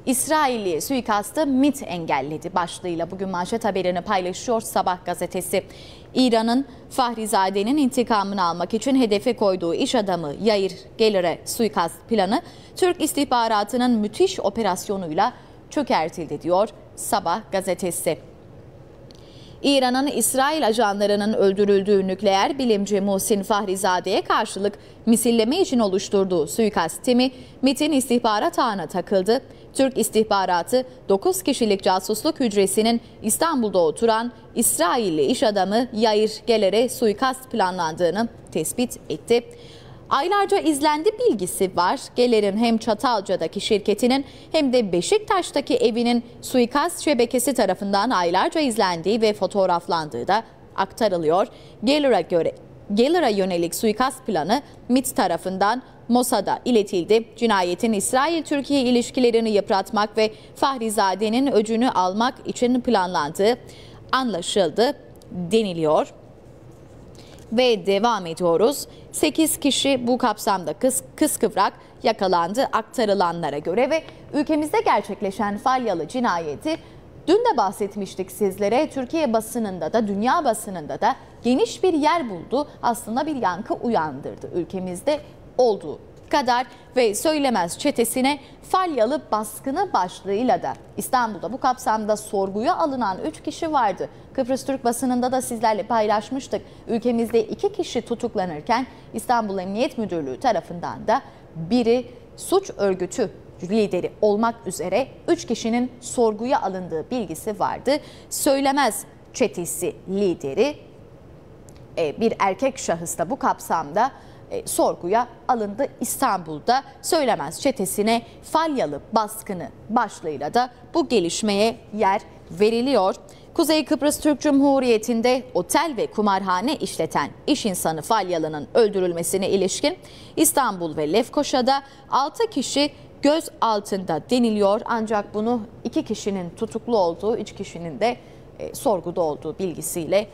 İsrailli suikastı MIT engelledi başlığıyla bugün manşet haberini paylaşıyor Sabah gazetesi. İran'ın Fahrizade'nin intikamını almak için hedefe koyduğu iş adamı Yair Gelir'e suikast planı Türk istihbaratının müthiş operasyonuyla çökertildi diyor Sabah gazetesi. İran'ın İsrail ajanlarının öldürüldüğü nükleer bilimci Muhsin Fahrizade'ye karşılık misilleme için oluşturduğu suikast timi MIT'in istihbarat ağına takıldı. Türk istihbaratı 9 kişilik casusluk hücresinin İstanbul'da oturan İsrailli iş adamı Yair Geler'e suikast planlandığını tespit etti. Aylarca izlendi bilgisi var. Geler'in hem Çatalca'daki şirketinin hem de Beşiktaş'taki evinin suikast şebekesi tarafından aylarca izlendiği ve fotoğraflandığı da aktarılıyor. Geller'a göre Geller'a yönelik suikast planı MIT tarafından Mossad'a iletildi. Cinayetin İsrail-Türkiye ilişkilerini yıpratmak ve Fahrizade'nin öcünü almak için planlandığı anlaşıldı deniliyor. Ve devam ediyoruz. 8 kişi bu kapsamda kıs, kıskıvrak yakalandı aktarılanlara göre ve ülkemizde gerçekleşen Falyalı cinayeti dün de bahsetmiştik sizlere. Türkiye basınında da dünya basınında da geniş bir yer buldu. Aslında bir yankı uyandırdı ülkemizde olduğu kadar ve söylemez çetesine Falyalı baskını başlığıyla da İstanbul'da bu kapsamda sorguya alınan 3 kişi vardı. Kıbrıs Türk basınında da sizlerle paylaşmıştık. Ülkemizde 2 kişi tutuklanırken İstanbul Emniyet Müdürlüğü tarafından da biri suç örgütü lideri olmak üzere 3 kişinin sorguya alındığı bilgisi vardı. Söylemez çetesi lideri e, bir erkek şahıs da bu kapsamda e, sorguya alındı İstanbul'da söylemez çetesine Falyalı baskını başlığıyla da bu gelişmeye yer veriliyor. Kuzey Kıbrıs Türk Cumhuriyeti'nde otel ve kumarhane işleten iş insanı Falyalı'nın öldürülmesine ilişkin İstanbul ve Lefkoşa'da 6 kişi göz altında deniliyor. Ancak bunu 2 kişinin tutuklu olduğu, 3 kişinin de e, sorguda olduğu bilgisiyle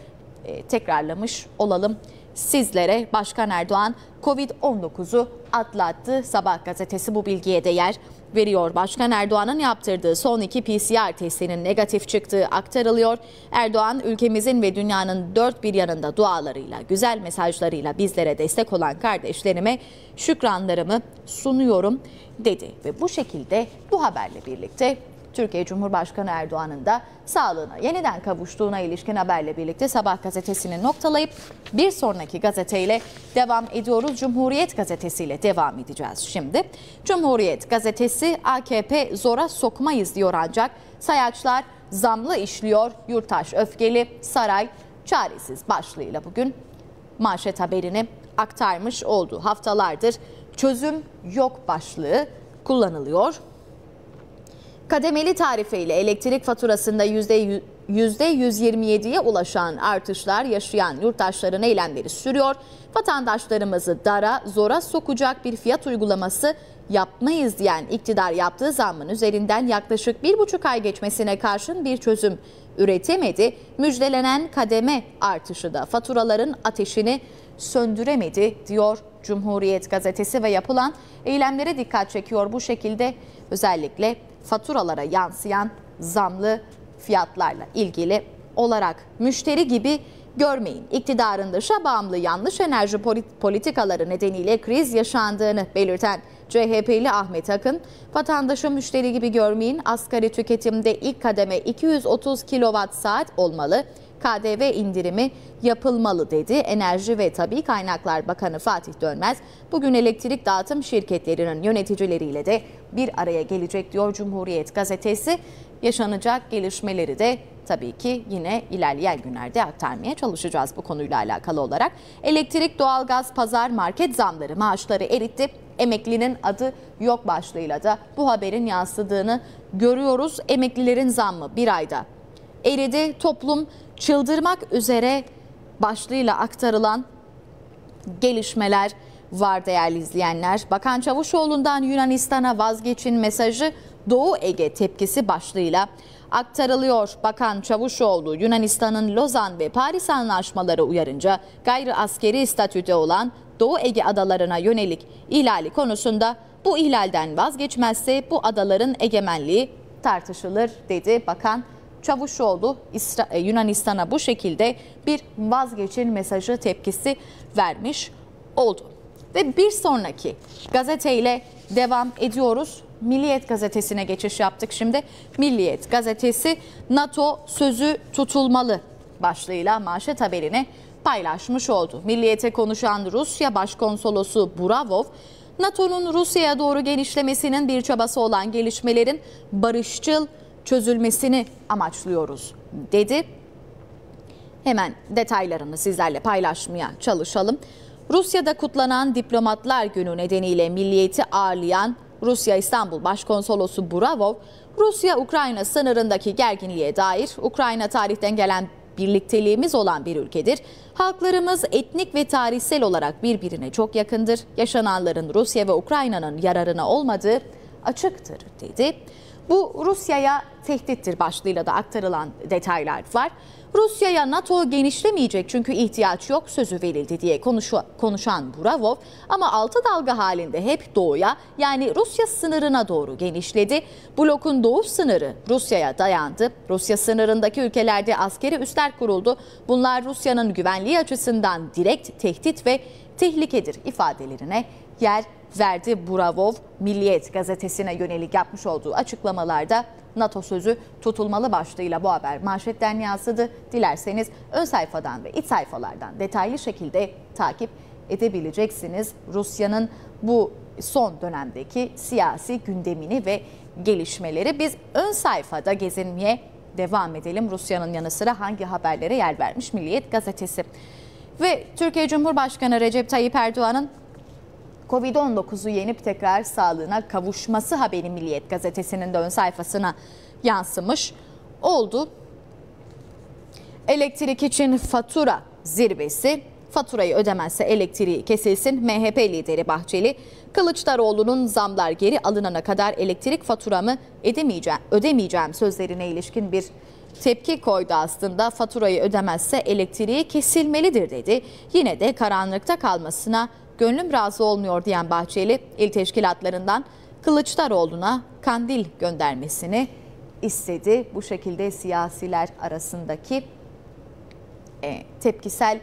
e, tekrarlamış olalım sizlere Başkan Erdoğan Covid-19'u atlattı. Sabah gazetesi bu bilgiye de yer veriyor. Başkan Erdoğan'ın yaptırdığı son iki PCR testinin negatif çıktığı aktarılıyor. Erdoğan ülkemizin ve dünyanın dört bir yanında dualarıyla, güzel mesajlarıyla bizlere destek olan kardeşlerime şükranlarımı sunuyorum dedi. Ve bu şekilde bu haberle birlikte Türkiye Cumhurbaşkanı Erdoğan'ın da sağlığına yeniden kavuştuğuna ilişkin haberle birlikte Sabah gazetesini noktalayıp bir sonraki gazeteyle devam ediyoruz. Cumhuriyet gazetesiyle devam edeceğiz şimdi. Cumhuriyet gazetesi AKP zora sokmayız diyor ancak sayaçlar zamlı işliyor, yurttaş öfkeli, saray çaresiz başlığıyla bugün manşet haberini aktarmış oldu. Haftalardır çözüm yok başlığı kullanılıyor. Kademeli tarife ile elektrik faturasında %127'ye ulaşan artışlar yaşayan yurttaşların eylemleri sürüyor. Vatandaşlarımızı dara, zora sokacak bir fiyat uygulaması yapmayız diyen iktidar yaptığı zammın üzerinden yaklaşık bir buçuk ay geçmesine karşın bir çözüm üretemedi. Müjdelenen kademe artışı da faturaların ateşini söndüremedi diyor Cumhuriyet gazetesi ve yapılan eylemlere dikkat çekiyor. Bu şekilde özellikle faturalara yansıyan zamlı fiyatlarla ilgili olarak müşteri gibi görmeyin. İktidarın dışa bağımlı yanlış enerji politikaları nedeniyle kriz yaşandığını belirten CHP'li Ahmet Akın, vatandaşı müşteri gibi görmeyin, asgari tüketimde ilk kademe 230 kilowatt saat olmalı, KDV indirimi yapılmalı dedi. Enerji ve Tabi Kaynaklar Bakanı Fatih Dönmez bugün elektrik dağıtım şirketlerinin yöneticileriyle de bir araya gelecek diyor Cumhuriyet gazetesi. Yaşanacak gelişmeleri de tabii ki yine ilerleyen günlerde aktarmaya çalışacağız bu konuyla alakalı olarak. Elektrik, doğalgaz, pazar, market zamları maaşları eritti. Emeklinin adı yok başlığıyla da bu haberin yansıdığını görüyoruz. Emeklilerin zammı bir ayda eridi. Toplum çıldırmak üzere başlığıyla aktarılan gelişmeler var değerli izleyenler. Bakan Çavuşoğlu'ndan Yunanistan'a vazgeçin mesajı Doğu Ege tepkisi başlığıyla aktarılıyor. Bakan Çavuşoğlu Yunanistan'ın Lozan ve Paris anlaşmaları uyarınca gayri askeri statüde olan Doğu Ege adalarına yönelik ihlali konusunda bu ihlalden vazgeçmezse bu adaların egemenliği tartışılır dedi Bakan Çavuşoğlu e, Yunanistan'a bu şekilde bir vazgeçin mesajı tepkisi vermiş oldu. Ve bir sonraki gazeteyle devam ediyoruz. Milliyet gazetesine geçiş yaptık şimdi. Milliyet gazetesi NATO sözü tutulmalı başlığıyla manşet haberini paylaşmış oldu. Milliyete konuşan Rusya Başkonsolosu Buravov, NATO'nun Rusya'ya doğru genişlemesinin bir çabası olan gelişmelerin barışçıl çözülmesini amaçlıyoruz dedi. Hemen detaylarını sizlerle paylaşmaya çalışalım. Rusya'da kutlanan Diplomatlar Günü nedeniyle milliyeti ağırlayan Rusya İstanbul Başkonsolosu Buravov, Rusya-Ukrayna sınırındaki gerginliğe dair Ukrayna tarihten gelen birlikteliğimiz olan bir ülkedir. Halklarımız etnik ve tarihsel olarak birbirine çok yakındır. Yaşananların Rusya ve Ukrayna'nın yararına olmadığı açıktır dedi. Bu Rusya'ya tehdittir başlığıyla da aktarılan detaylar var. Rusya'ya NATO genişlemeyecek çünkü ihtiyaç yok sözü verildi diye konuşu, konuşan Buravov ama altı dalga halinde hep doğuya yani Rusya sınırına doğru genişledi. Blokun doğu sınırı Rusya'ya dayandı. Rusya sınırındaki ülkelerde askeri üsler kuruldu. Bunlar Rusya'nın güvenliği açısından direkt tehdit ve tehlikedir ifadelerine yer verdi. Buravov Milliyet gazetesine yönelik yapmış olduğu açıklamalarda NATO sözü tutulmalı başlığıyla bu haber manşetten yansıdı. Dilerseniz ön sayfadan ve iç sayfalardan detaylı şekilde takip edebileceksiniz. Rusya'nın bu son dönemdeki siyasi gündemini ve gelişmeleri biz ön sayfada gezinmeye devam edelim. Rusya'nın yanı sıra hangi haberlere yer vermiş Milliyet gazetesi. Ve Türkiye Cumhurbaşkanı Recep Tayyip Erdoğan'ın Covid-19'u yenip tekrar sağlığına kavuşması haberi Milliyet gazetesinin de ön sayfasına yansımış oldu. Elektrik için fatura zirvesi faturayı ödemezse elektriği kesilsin. MHP lideri Bahçeli, Kılıçdaroğlu'nun zamlar geri alınana kadar elektrik faturamı edemeyeceğim, ödemeyeceğim sözlerine ilişkin bir tepki koydu aslında. Faturayı ödemezse elektriği kesilmelidir dedi. Yine de karanlıkta kalmasına gönlüm razı olmuyor diyen Bahçeli il teşkilatlarından Kılıçdaroğlu'na kandil göndermesini istedi. Bu şekilde siyasiler arasındaki e, tepkisel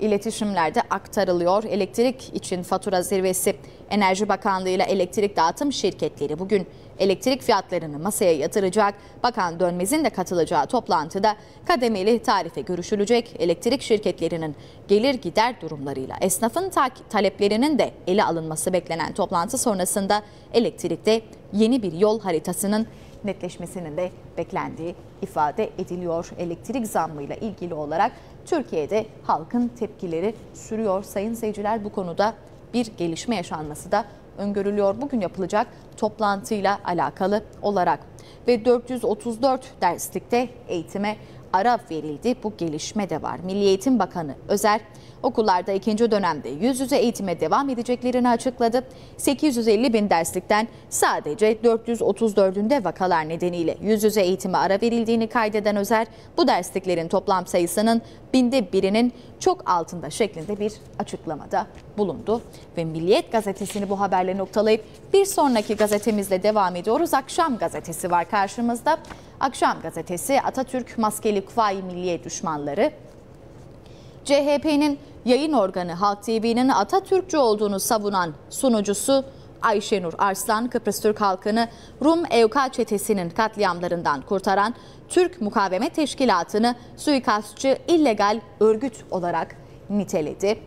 iletişimlerde aktarılıyor. Elektrik için fatura zirvesi Enerji Bakanlığı ile elektrik dağıtım şirketleri bugün elektrik fiyatlarını masaya yatıracak. Bakan Dönmez'in de katılacağı toplantıda kademeli tarife görüşülecek. Elektrik şirketlerinin gelir gider durumlarıyla esnafın taleplerinin de ele alınması beklenen toplantı sonrasında elektrikte yeni bir yol haritasının netleşmesinin de beklendiği ifade ediliyor. Elektrik zammıyla ilgili olarak Türkiye'de halkın tepkileri sürüyor. Sayın seyirciler bu konuda bir gelişme yaşanması da öngörülüyor bugün yapılacak toplantıyla alakalı olarak. Ve 434 derslikte eğitime ara verildi. Bu gelişme de var. Milli Eğitim Bakanı Özer okullarda ikinci dönemde yüz yüze eğitime devam edeceklerini açıkladı. 850 bin derslikten sadece 434'ünde vakalar nedeniyle yüz yüze eğitime ara verildiğini kaydeden Özer, bu dersliklerin toplam sayısının binde birinin çok altında şeklinde bir açıklamada bulundu. Ve Milliyet gazetesini bu haberle noktalayıp bir sonraki gazetemizle devam ediyoruz. Akşam gazetesi var karşımızda. Akşam gazetesi Atatürk maskeli Kuvayi Milliye düşmanları CHP'nin yayın organı Halk TV'nin Atatürkçü olduğunu savunan sunucusu Ayşenur Arslan, Kıbrıs Türk halkını Rum Evka çetesinin katliamlarından kurtaran Türk Mukavemet Teşkilatı'nı suikastçı illegal örgüt olarak niteledi.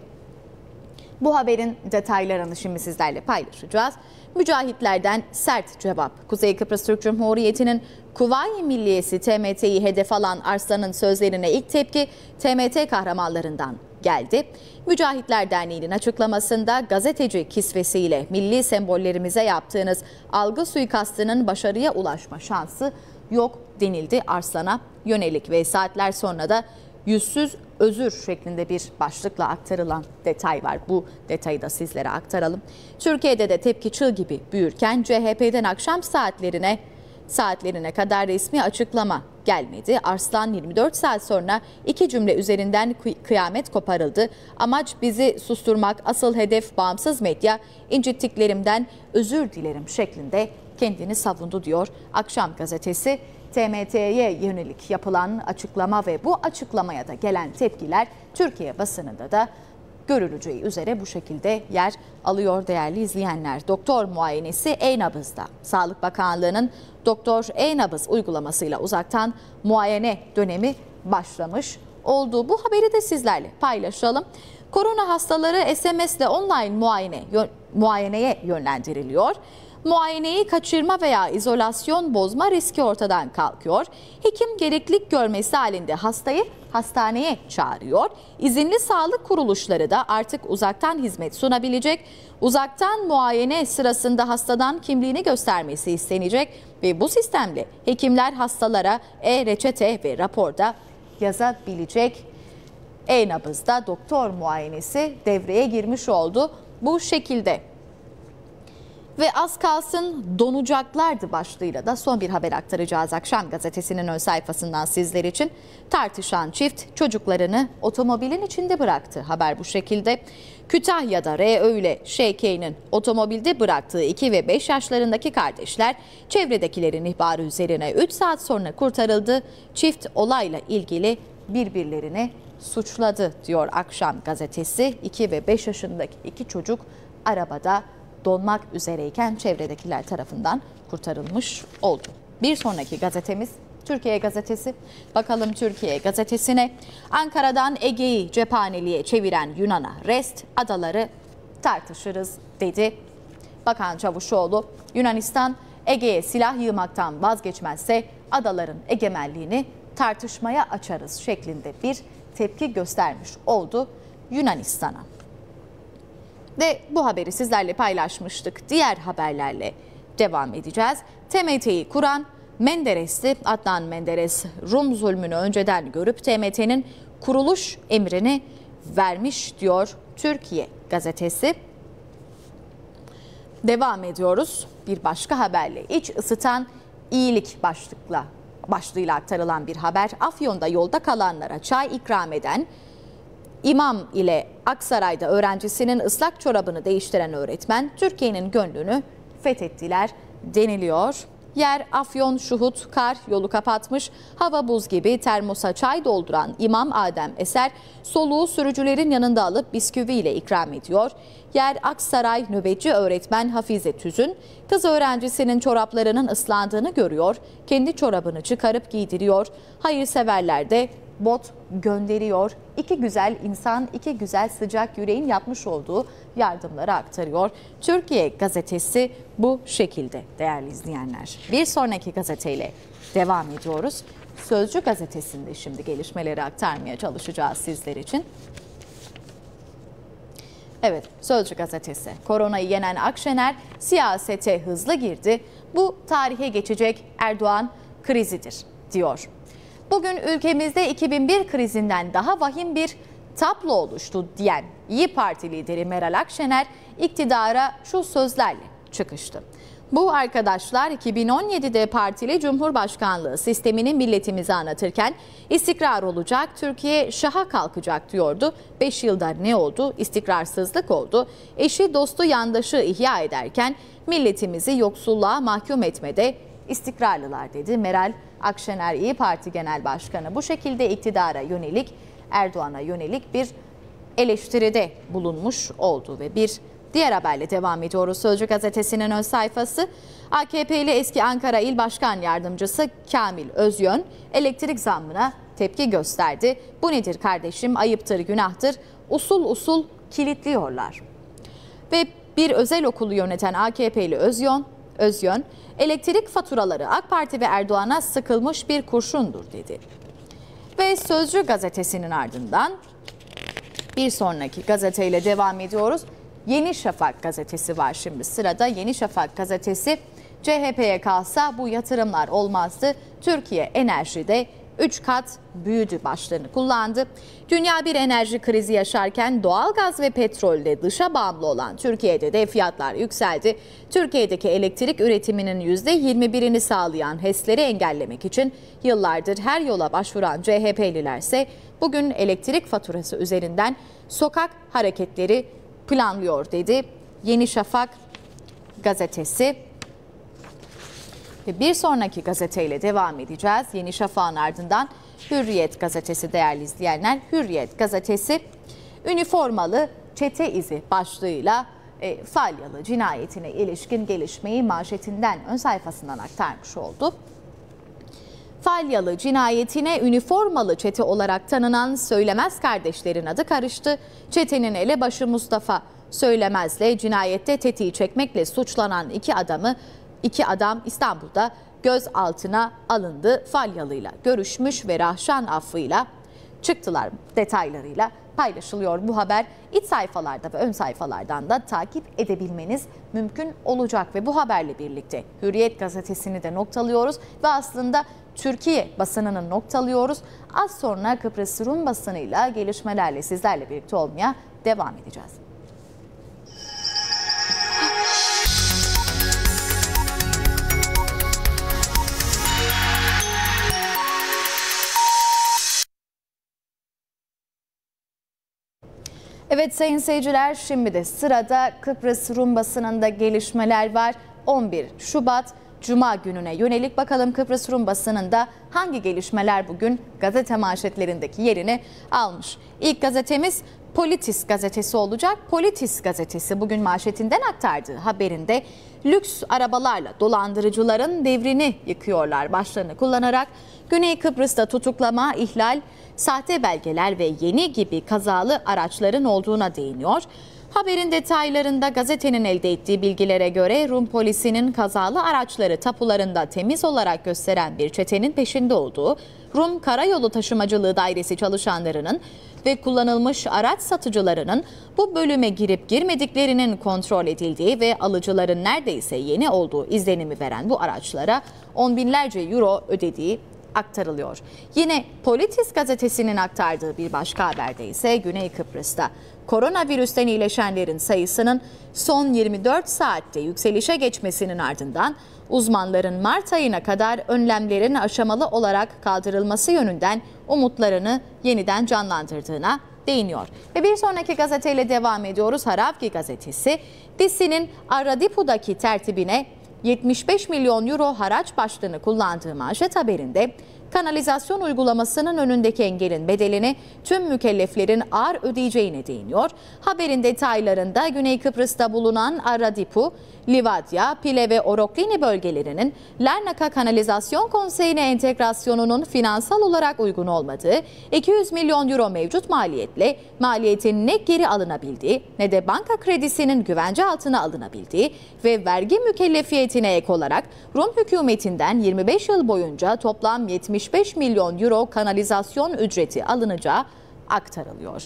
Bu haberin detaylarını şimdi sizlerle paylaşacağız. Mücahitlerden sert cevap. Kuzey Kıbrıs Türk Cumhuriyeti'nin Kuvayi Milliyesi TMT'yi hedef alan Arslan'ın sözlerine ilk tepki TMT kahramanlarından geldi. Mücahitler Derneği'nin açıklamasında gazeteci kisvesiyle milli sembollerimize yaptığınız algı suikastının başarıya ulaşma şansı yok denildi Arslan'a yönelik ve saatler sonra da yüzsüz özür şeklinde bir başlıkla aktarılan detay var. Bu detayı da sizlere aktaralım. Türkiye'de de tepki çığ gibi büyürken CHP'den akşam saatlerine saatlerine kadar resmi açıklama gelmedi. Arslan 24 saat sonra iki cümle üzerinden kıyamet koparıldı. Amaç bizi susturmak, asıl hedef bağımsız medya, incittiklerimden özür dilerim şeklinde kendini savundu diyor Akşam gazetesi. TMT'ye yönelik yapılan açıklama ve bu açıklamaya da gelen tepkiler Türkiye basınında da görüleceği üzere bu şekilde yer alıyor değerli izleyenler. Doktor muayenesi e-nabızda. Sağlık Bakanlığı'nın Doktor e-nabız uygulamasıyla uzaktan muayene dönemi başlamış olduğu bu haberi de sizlerle paylaşalım. Korona hastaları SMS ile online muayene muayeneye yönlendiriliyor muayeneyi kaçırma veya izolasyon bozma riski ortadan kalkıyor. Hekim gereklilik görmesi halinde hastayı hastaneye çağırıyor. İzinli sağlık kuruluşları da artık uzaktan hizmet sunabilecek. Uzaktan muayene sırasında hastadan kimliğini göstermesi istenecek ve bu sistemle hekimler hastalara e-reçete ve raporda yazabilecek. E-nabızda doktor muayenesi devreye girmiş oldu. Bu şekilde ve az kalsın donacaklardı başlığıyla da son bir haber aktaracağız akşam gazetesinin ön sayfasından sizler için. Tartışan çift çocuklarını otomobilin içinde bıraktı. Haber bu şekilde. Kütahya'da R ile ŞK'nin otomobilde bıraktığı 2 ve 5 yaşlarındaki kardeşler çevredekilerin ihbarı üzerine 3 saat sonra kurtarıldı. Çift olayla ilgili birbirlerini suçladı diyor Akşam gazetesi. 2 ve 5 yaşındaki iki çocuk arabada donmak üzereyken çevredekiler tarafından kurtarılmış oldu. Bir sonraki gazetemiz Türkiye Gazetesi. Bakalım Türkiye Gazetesi'ne Ankara'dan Ege'yi cephaneliğe çeviren Yunan'a rest adaları tartışırız dedi. Bakan Çavuşoğlu Yunanistan Ege'ye silah yığmaktan vazgeçmezse adaların egemenliğini tartışmaya açarız şeklinde bir tepki göstermiş oldu Yunanistan'a. Ve bu haberi sizlerle paylaşmıştık. Diğer haberlerle devam edeceğiz. TMT'yi kuran Menderes'ti. Adnan Menderes Rum zulmünü önceden görüp TMT'nin kuruluş emrini vermiş diyor Türkiye gazetesi. Devam ediyoruz bir başka haberle. İç ısıtan iyilik başlıkla başlığıyla aktarılan bir haber. Afyon'da yolda kalanlara çay ikram eden İmam ile Aksaray'da öğrencisinin ıslak çorabını değiştiren öğretmen Türkiye'nin gönlünü fethettiler deniliyor. Yer Afyon, Şuhut, Kar yolu kapatmış. Hava buz gibi termosa çay dolduran İmam Adem Eser soluğu sürücülerin yanında alıp bisküvi ile ikram ediyor. Yer Aksaray nöbetçi öğretmen Hafize Tüzün kız öğrencisinin çoraplarının ıslandığını görüyor. Kendi çorabını çıkarıp giydiriyor. Hayırseverler de bot gönderiyor. İki güzel insan, iki güzel sıcak yüreğin yapmış olduğu yardımları aktarıyor. Türkiye gazetesi bu şekilde değerli izleyenler. Bir sonraki gazeteyle devam ediyoruz. Sözcü gazetesinde şimdi gelişmeleri aktarmaya çalışacağız sizler için. Evet, Sözcü gazetesi. Koronayı yenen Akşener siyasete hızlı girdi. Bu tarihe geçecek Erdoğan krizidir diyor. Bugün ülkemizde 2001 krizinden daha vahim bir tablo oluştu diyen İyi Parti lideri Meral Akşener iktidara şu sözlerle çıkıştı. Bu arkadaşlar 2017'de partili Cumhurbaşkanlığı sistemini milletimize anlatırken istikrar olacak, Türkiye şaha kalkacak diyordu. 5 yılda ne oldu? İstikrarsızlık oldu. Eşi, dostu, yandaşı ihya ederken milletimizi yoksulluğa mahkum etmede istikrarlılar dedi Meral Akşener İyi Parti Genel Başkanı. Bu şekilde iktidara yönelik, Erdoğan'a yönelik bir eleştiride bulunmuş oldu ve bir Diğer haberle devam ediyoruz. Sözcü gazetesinin ön sayfası. AKP'li eski Ankara İl Başkan Yardımcısı Kamil Özyön elektrik zammına tepki gösterdi. Bu nedir kardeşim? Ayıptır, günahtır. Usul usul kilitliyorlar. Ve bir özel okulu yöneten AKP'li Özyon, Özyon, elektrik faturaları AK Parti ve Erdoğan'a sıkılmış bir kurşundur dedi. Ve Sözcü gazetesinin ardından bir sonraki gazeteyle devam ediyoruz. Yeni Şafak gazetesi var şimdi sırada. Yeni Şafak gazetesi CHP'ye kalsa bu yatırımlar olmazdı. Türkiye enerjide 3 kat büyüdü başlığını kullandı. Dünya bir enerji krizi yaşarken doğalgaz ve petrolde dışa bağımlı olan Türkiye'de de fiyatlar yükseldi. Türkiye'deki elektrik üretiminin %21'ini sağlayan HES'leri engellemek için yıllardır her yola başvuran CHP'liler ise bugün elektrik faturası üzerinden sokak hareketleri planlıyor dedi. Yeni Şafak gazetesi ve bir sonraki gazeteyle devam edeceğiz. Yeni Şafak'ın ardından Hürriyet gazetesi değerli izleyenler. Hürriyet gazetesi üniformalı çete izi başlığıyla e, Falyalı cinayetine ilişkin gelişmeyi manşetinden ön sayfasından aktarmış oldu. Falyalı cinayetine üniformalı çete olarak tanınan Söylemez kardeşlerin adı karıştı. Çetenin elebaşı Mustafa Söylemez'le cinayette tetiği çekmekle suçlanan iki adamı iki adam İstanbul'da gözaltına alındı. Falyalı'yla görüşmüş ve Rahşan affıyla çıktılar detaylarıyla paylaşılıyor bu haber. İç sayfalarda ve ön sayfalardan da takip edebilmeniz mümkün olacak ve bu haberle birlikte Hürriyet gazetesini de noktalıyoruz ve aslında Türkiye basınını noktalıyoruz. Az sonra Kıbrıs Rum basınıyla gelişmelerle sizlerle birlikte olmaya devam edeceğiz. Evet sayın seyirciler şimdi de sırada Kıbrıs Rum basınında gelişmeler var. 11 Şubat Cuma gününe yönelik bakalım Kıbrıs Rum basınında hangi gelişmeler bugün gazete manşetlerindeki yerini almış. İlk gazetemiz Politis gazetesi olacak. Politis gazetesi bugün manşetinden aktardığı haberinde lüks arabalarla dolandırıcıların devrini yıkıyorlar başlarını kullanarak Güney Kıbrıs'ta tutuklama, ihlal, sahte belgeler ve yeni gibi kazalı araçların olduğuna değiniyor. Haberin detaylarında gazetenin elde ettiği bilgilere göre Rum polisinin kazalı araçları tapularında temiz olarak gösteren bir çetenin peşinde olduğu, Rum Karayolu Taşımacılığı Dairesi çalışanlarının ve kullanılmış araç satıcılarının bu bölüme girip girmediklerinin kontrol edildiği ve alıcıların neredeyse yeni olduğu izlenimi veren bu araçlara on binlerce euro ödediği aktarılıyor. Yine Politis gazetesinin aktardığı bir başka haberde ise Güney Kıbrıs'ta koronavirüsten iyileşenlerin sayısının son 24 saatte yükselişe geçmesinin ardından uzmanların Mart ayına kadar önlemlerin aşamalı olarak kaldırılması yönünden umutlarını yeniden canlandırdığına değiniyor. Ve bir sonraki gazeteyle devam ediyoruz. Haravki gazetesi Disi'nin Aradipu'daki tertibine 75 milyon euro haraç başlığını kullandığı manşet haberinde kanalizasyon uygulamasının önündeki engelin bedelini tüm mükelleflerin ağır ödeyeceğine değiniyor. Haberin detaylarında Güney Kıbrıs'ta bulunan Aradipu, Livadya, Pile ve Oroklini bölgelerinin Larnaca Kanalizasyon Konseyi'ne entegrasyonunun finansal olarak uygun olmadığı, 200 milyon euro mevcut maliyetle maliyetin ne geri alınabildiği ne de banka kredisinin güvence altına alınabildiği ve vergi mükellefiyetine ek olarak Rum hükümetinden 25 yıl boyunca toplam 75 milyon euro kanalizasyon ücreti alınacağı aktarılıyor.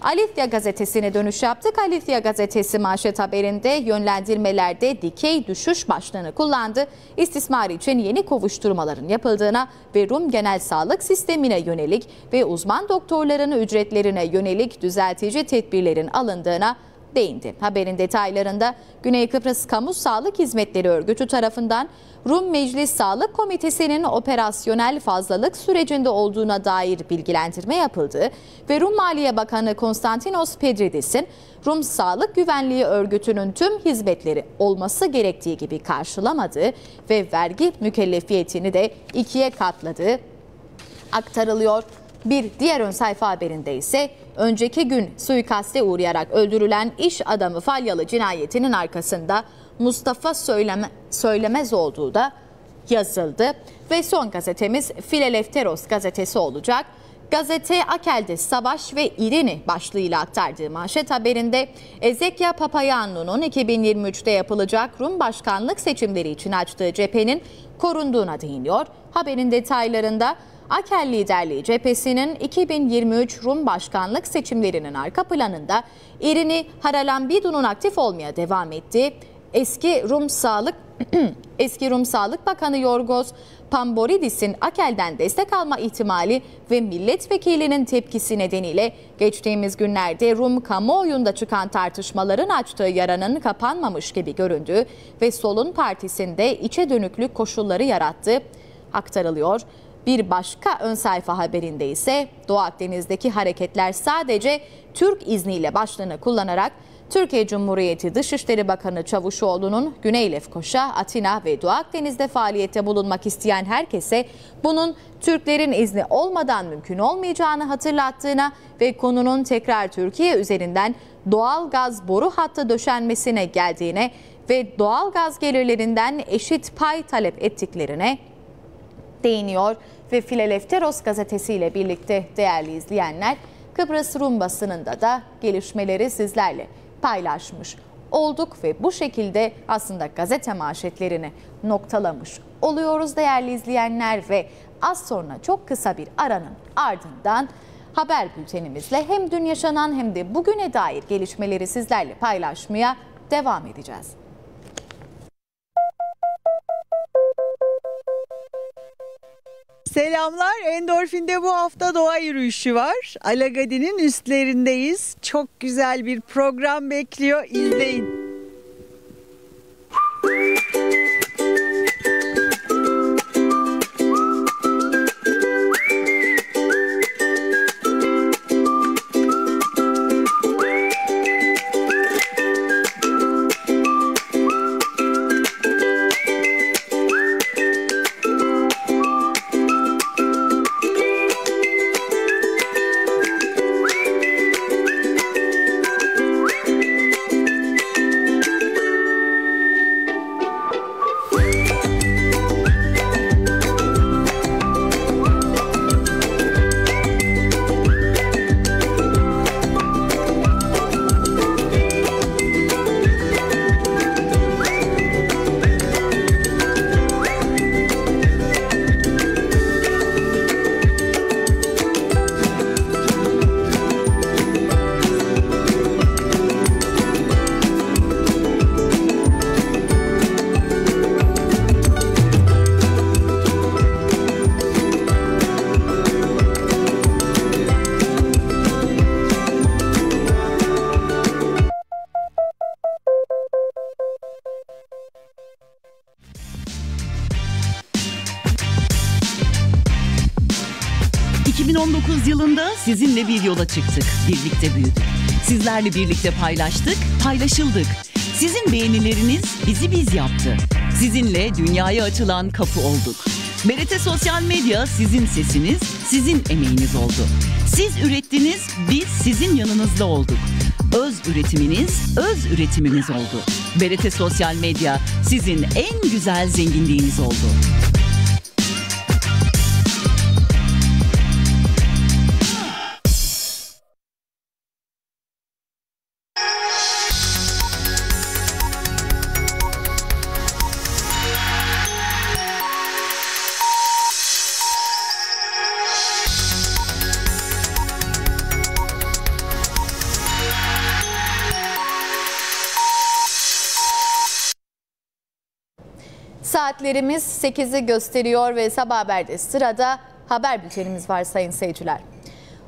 Alitya gazetesine dönüş yaptık. Alitya gazetesi manşet haberinde yönlendirmelerde dikey düşüş başlığını kullandı. İstismar için yeni kovuşturmaların yapıldığına ve Rum genel sağlık sistemine yönelik ve uzman doktorların ücretlerine yönelik düzeltici tedbirlerin alındığına değindi. Haberin detaylarında Güney Kıbrıs Kamu Sağlık Hizmetleri Örgütü tarafından Rum Meclis Sağlık Komitesi'nin operasyonel fazlalık sürecinde olduğuna dair bilgilendirme yapıldı ve Rum Maliye Bakanı Konstantinos Pedridis'in Rum Sağlık Güvenliği Örgütü'nün tüm hizmetleri olması gerektiği gibi karşılamadığı ve vergi mükellefiyetini de ikiye katladığı aktarılıyor. Bir diğer ön sayfa haberinde ise önceki gün suikaste uğrayarak öldürülen iş adamı Falyalı cinayetinin arkasında Mustafa Söyleme, Söylemez olduğu da yazıldı. Ve son gazetemiz Filelefteros gazetesi olacak. Gazete Akel'de Savaş ve İrini başlığıyla aktardığı manşet haberinde Ezekya Papayanlu'nun 2023'te yapılacak Rum başkanlık seçimleri için açtığı cephenin korunduğuna değiniyor. Haberin detaylarında Akel liderliği cephesinin 2023 Rum başkanlık seçimlerinin arka planında İrini Haralambidu'nun aktif olmaya devam ettiği eski Rum Sağlık eski Rum Sağlık Bakanı Yorgos Pamboridis'in Akel'den destek alma ihtimali ve milletvekilinin tepkisi nedeniyle geçtiğimiz günlerde Rum kamuoyunda çıkan tartışmaların açtığı yaranın kapanmamış gibi göründüğü ve solun partisinde içe dönüklük koşulları yarattığı aktarılıyor. Bir başka ön sayfa haberinde ise Doğu Akdeniz'deki hareketler sadece Türk izniyle başlığını kullanarak Türkiye Cumhuriyeti Dışişleri Bakanı Çavuşoğlu'nun Güney Lefkoşa, Atina ve Doğu Akdeniz'de faaliyette bulunmak isteyen herkese bunun Türklerin izni olmadan mümkün olmayacağını hatırlattığına ve konunun tekrar Türkiye üzerinden doğal gaz boru hattı döşenmesine geldiğine ve doğal gaz gelirlerinden eşit pay talep ettiklerine değiniyor ve Filelefteros gazetesiyle birlikte değerli izleyenler Kıbrıs Rum basınında da gelişmeleri sizlerle paylaşmış olduk ve bu şekilde aslında gazete manşetlerini noktalamış oluyoruz değerli izleyenler ve az sonra çok kısa bir aranın ardından haber bültenimizle hem dün yaşanan hem de bugüne dair gelişmeleri sizlerle paylaşmaya devam edeceğiz. Selamlar. Endorfin'de bu hafta doğa yürüyüşü var. Alagadi'nin üstlerindeyiz. Çok güzel bir program bekliyor. İzleyin. Sizinle bir yola çıktık. Birlikte büyüdük. Sizlerle birlikte paylaştık, paylaşıldık. Sizin beğenileriniz bizi biz yaptı. Sizinle dünyaya açılan kapı olduk. BRT Sosyal Medya sizin sesiniz, sizin emeğiniz oldu. Siz ürettiniz, biz sizin yanınızda olduk. Öz üretiminiz, öz üretimimiz oldu. BRT Sosyal Medya sizin en güzel zenginliğiniz oldu. Saatlerimiz 8'i gösteriyor ve sabah haberde sırada haber bültenimiz var sayın seyirciler.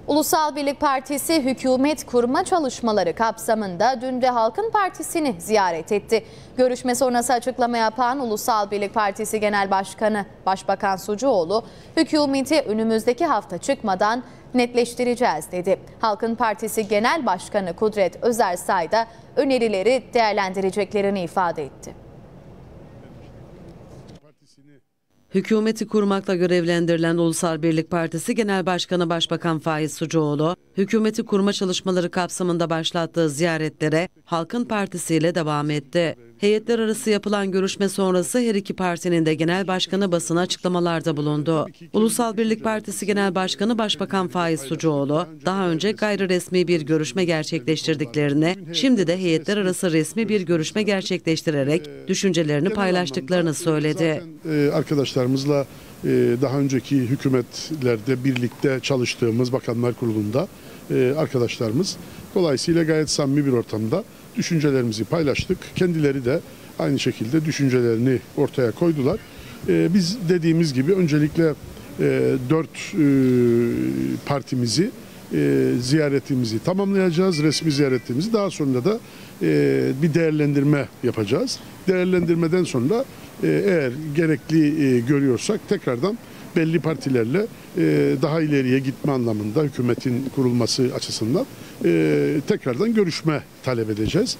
Ulusal Birlik Partisi hükümet kurma çalışmaları kapsamında dün de Halkın Partisi'ni ziyaret etti. Görüşme sonrası açıklama yapan Ulusal Birlik Partisi Genel Başkanı Başbakan Sucuoğlu, hükümeti önümüzdeki hafta çıkmadan netleştireceğiz dedi. Halkın Partisi Genel Başkanı Kudret Özersay da önerileri değerlendireceklerini ifade etti. Hükümeti kurmakla görevlendirilen Ulusal Birlik Partisi Genel Başkanı Başbakan Faiz Sucuoğlu, hükümeti kurma çalışmaları kapsamında başlattığı ziyaretlere Halkın Partisi ile devam etti. Heyetler arası yapılan görüşme sonrası her iki partinin de genel başkanı basına açıklamalarda bulundu. Ulusal Birlik Partisi Genel Başkanı Başbakan Faiz Sucuoğlu, daha önce gayri resmi bir görüşme gerçekleştirdiklerini, şimdi de heyetler arası resmi bir görüşme gerçekleştirerek düşüncelerini paylaştıklarını söyledi. Zaten, arkadaşlarımızla e, daha önceki hükümetlerde birlikte çalıştığımız Bakanlar Kurulu'nda e, arkadaşlarımız dolayısıyla gayet samimi bir ortamda düşüncelerimizi paylaştık. Kendileri de aynı şekilde düşüncelerini ortaya koydular. E, biz dediğimiz gibi öncelikle e, dört e, partimizi e, ziyaretimizi tamamlayacağız, resmi ziyaretimizi. Daha sonra da bir değerlendirme yapacağız. Değerlendirmeden sonra eğer gerekli görüyorsak tekrardan belli partilerle e, daha ileriye gitme anlamında hükümetin kurulması açısından e, tekrardan görüşme talep edeceğiz.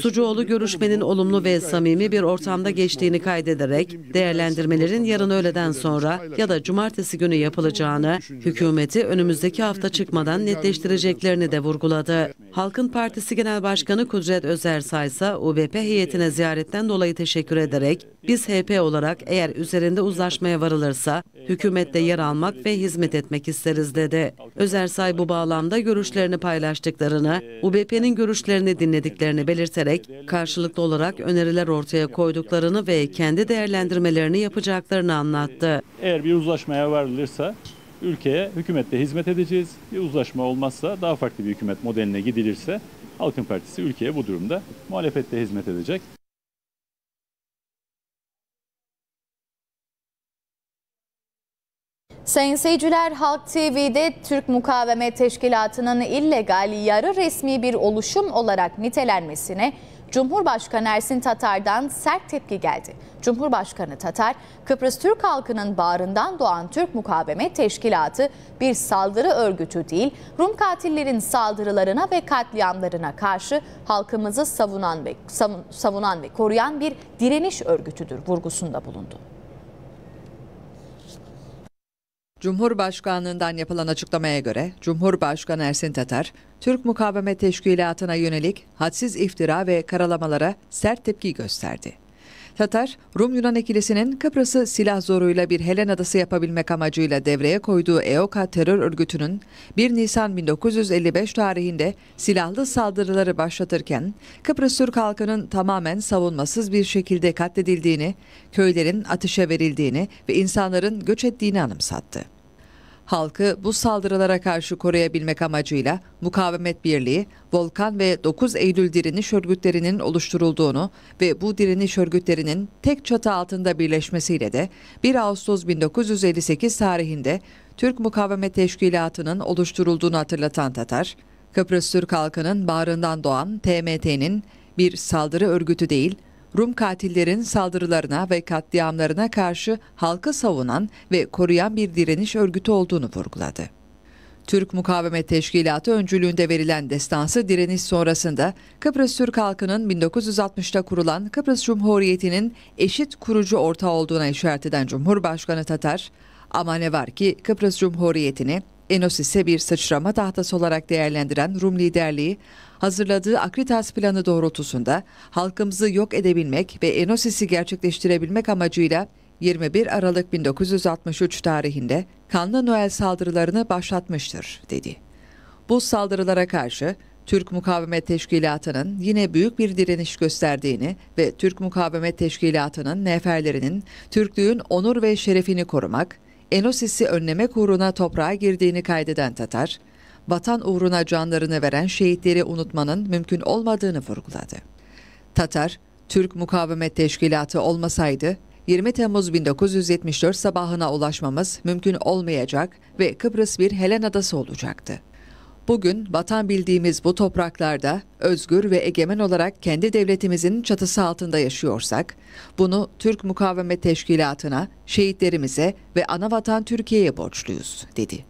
Sucuoğlu görüşmenin olumlu ve samimi bir ortamda geçtiğini kaydederek değerlendirmelerin yarın öğleden sonra ya da cumartesi günü yapılacağını, hükümeti önümüzdeki hafta çıkmadan netleştireceklerini de vurguladı. Halkın Partisi Genel Başkanı Kudret Özersay ise UBP heyetine ziyaretten dolayı teşekkür ederek biz HP olarak eğer üzerinde uzlaşmaya varılırsa hükümette yer almak ve hizmet etmek isteriz dedi. Özersay bu bağlamda görüşlerini paylaştıklarını, UBP'nin görüşlerini dinlediklerini belirterek karşılıklı olarak öneriler ortaya koyduklarını ve kendi değerlendirmelerini yapacaklarını anlattı. Eğer bir uzlaşmaya varılırsa ülkeye hükümette hizmet edeceğiz. Bir uzlaşma olmazsa daha farklı bir hükümet modeline gidilirse Halkın Partisi ülkeye bu durumda muhalefette hizmet edecek. Sayın seyirciler Halk TV'de Türk Mukavemet Teşkilatı'nın illegal yarı resmi bir oluşum olarak nitelenmesine Cumhurbaşkanı Ersin Tatar'dan sert tepki geldi. Cumhurbaşkanı Tatar, Kıbrıs Türk halkının bağrından doğan Türk Mukavemet Teşkilatı bir saldırı örgütü değil, Rum katillerin saldırılarına ve katliamlarına karşı halkımızı savunan ve savunan ve koruyan bir direniş örgütüdür vurgusunda bulundu. Cumhurbaşkanlığından yapılan açıklamaya göre Cumhurbaşkanı Ersin Tatar, Türk Mukavemet Teşkilatı'na yönelik hadsiz iftira ve karalamalara sert tepki gösterdi. Tatar, Rum-Yunan ikilisinin Kıbrıs'ı silah zoruyla bir Helen adası yapabilmek amacıyla devreye koyduğu EOKA terör örgütünün 1 Nisan 1955 tarihinde silahlı saldırıları başlatırken Kıbrıs Türk halkının tamamen savunmasız bir şekilde katledildiğini, köylerin ateşe verildiğini ve insanların göç ettiğini anımsattı. Halkı bu saldırılara karşı koruyabilmek amacıyla Mukavemet Birliği, Volkan ve 9 Eylül direniş örgütlerinin oluşturulduğunu ve bu direniş örgütlerinin tek çatı altında birleşmesiyle de 1 Ağustos 1958 tarihinde Türk Mukavemet Teşkilatı'nın oluşturulduğunu hatırlatan Tatar, Kıbrıs Türk halkının bağrından doğan TMT'nin bir saldırı örgütü değil, Rum katillerin saldırılarına ve katliamlarına karşı halkı savunan ve koruyan bir direniş örgütü olduğunu vurguladı. Türk Mukavemet Teşkilatı öncülüğünde verilen destansı direniş sonrasında Kıbrıs Türk halkının 1960'ta kurulan Kıbrıs Cumhuriyeti'nin eşit kurucu ortağı olduğuna işaret eden Cumhurbaşkanı Tatar, ama ne var ki Kıbrıs Cumhuriyeti'ni Enosis'e bir sıçrama tahtası olarak değerlendiren Rum liderliği hazırladığı Akritas planı doğrultusunda halkımızı yok edebilmek ve Enosis'i gerçekleştirebilmek amacıyla 21 Aralık 1963 tarihinde kanlı Noel saldırılarını başlatmıştır, dedi. Bu saldırılara karşı Türk Mukavemet Teşkilatı'nın yine büyük bir direniş gösterdiğini ve Türk Mukavemet Teşkilatı'nın neferlerinin Türklüğün onur ve şerefini korumak, Enosis'i önlemek uğruna toprağa girdiğini kaydeden Tatar, vatan uğruna canlarını veren şehitleri unutmanın mümkün olmadığını vurguladı. Tatar, Türk Mukavemet Teşkilatı olmasaydı 20 Temmuz 1974 sabahına ulaşmamız mümkün olmayacak ve Kıbrıs bir Helen adası olacaktı. Bugün vatan bildiğimiz bu topraklarda özgür ve egemen olarak kendi devletimizin çatısı altında yaşıyorsak, bunu Türk Mukavemet Teşkilatı'na, şehitlerimize ve ana vatan Türkiye'ye borçluyuz, dedi.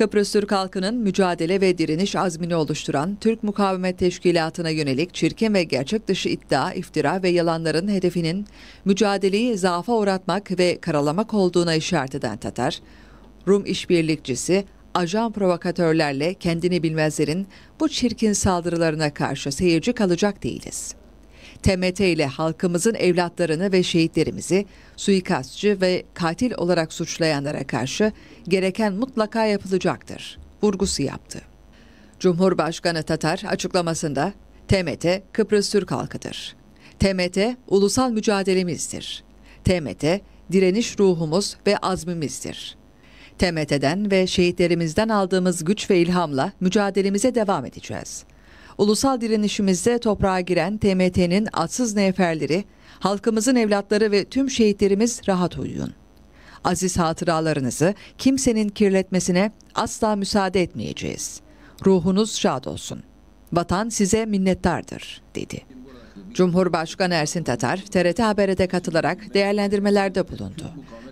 Kıbrıs Türk halkının mücadele ve direniş azmini oluşturan Türk Mukavemet Teşkilatı'na yönelik çirkin ve gerçek dışı iddia, iftira ve yalanların hedefinin mücadeleyi zaafa uğratmak ve karalamak olduğuna işaret eden Tatar, Rum işbirlikçisi, ajan provokatörlerle kendini bilmezlerin bu çirkin saldırılarına karşı seyirci kalacak değiliz. TMT ile halkımızın evlatlarını ve şehitlerimizi suikastçı ve katil olarak suçlayanlara karşı gereken mutlaka yapılacaktır. Vurgusu yaptı. Cumhurbaşkanı Tatar açıklamasında TMT Kıbrıs Türk halkıdır. TMT ulusal mücadelemizdir. TMT direniş ruhumuz ve azmimizdir. TMT'den ve şehitlerimizden aldığımız güç ve ilhamla mücadelemize devam edeceğiz. Ulusal direnişimizde toprağa giren TMT'nin atsız neferleri, halkımızın evlatları ve tüm şehitlerimiz rahat uyuyun. Aziz hatıralarınızı kimsenin kirletmesine asla müsaade etmeyeceğiz. Ruhunuz şad olsun. Vatan size minnettardır, dedi. Cumhurbaşkanı Ersin Tatar, TRT Haber'e de katılarak değerlendirmelerde bulundu.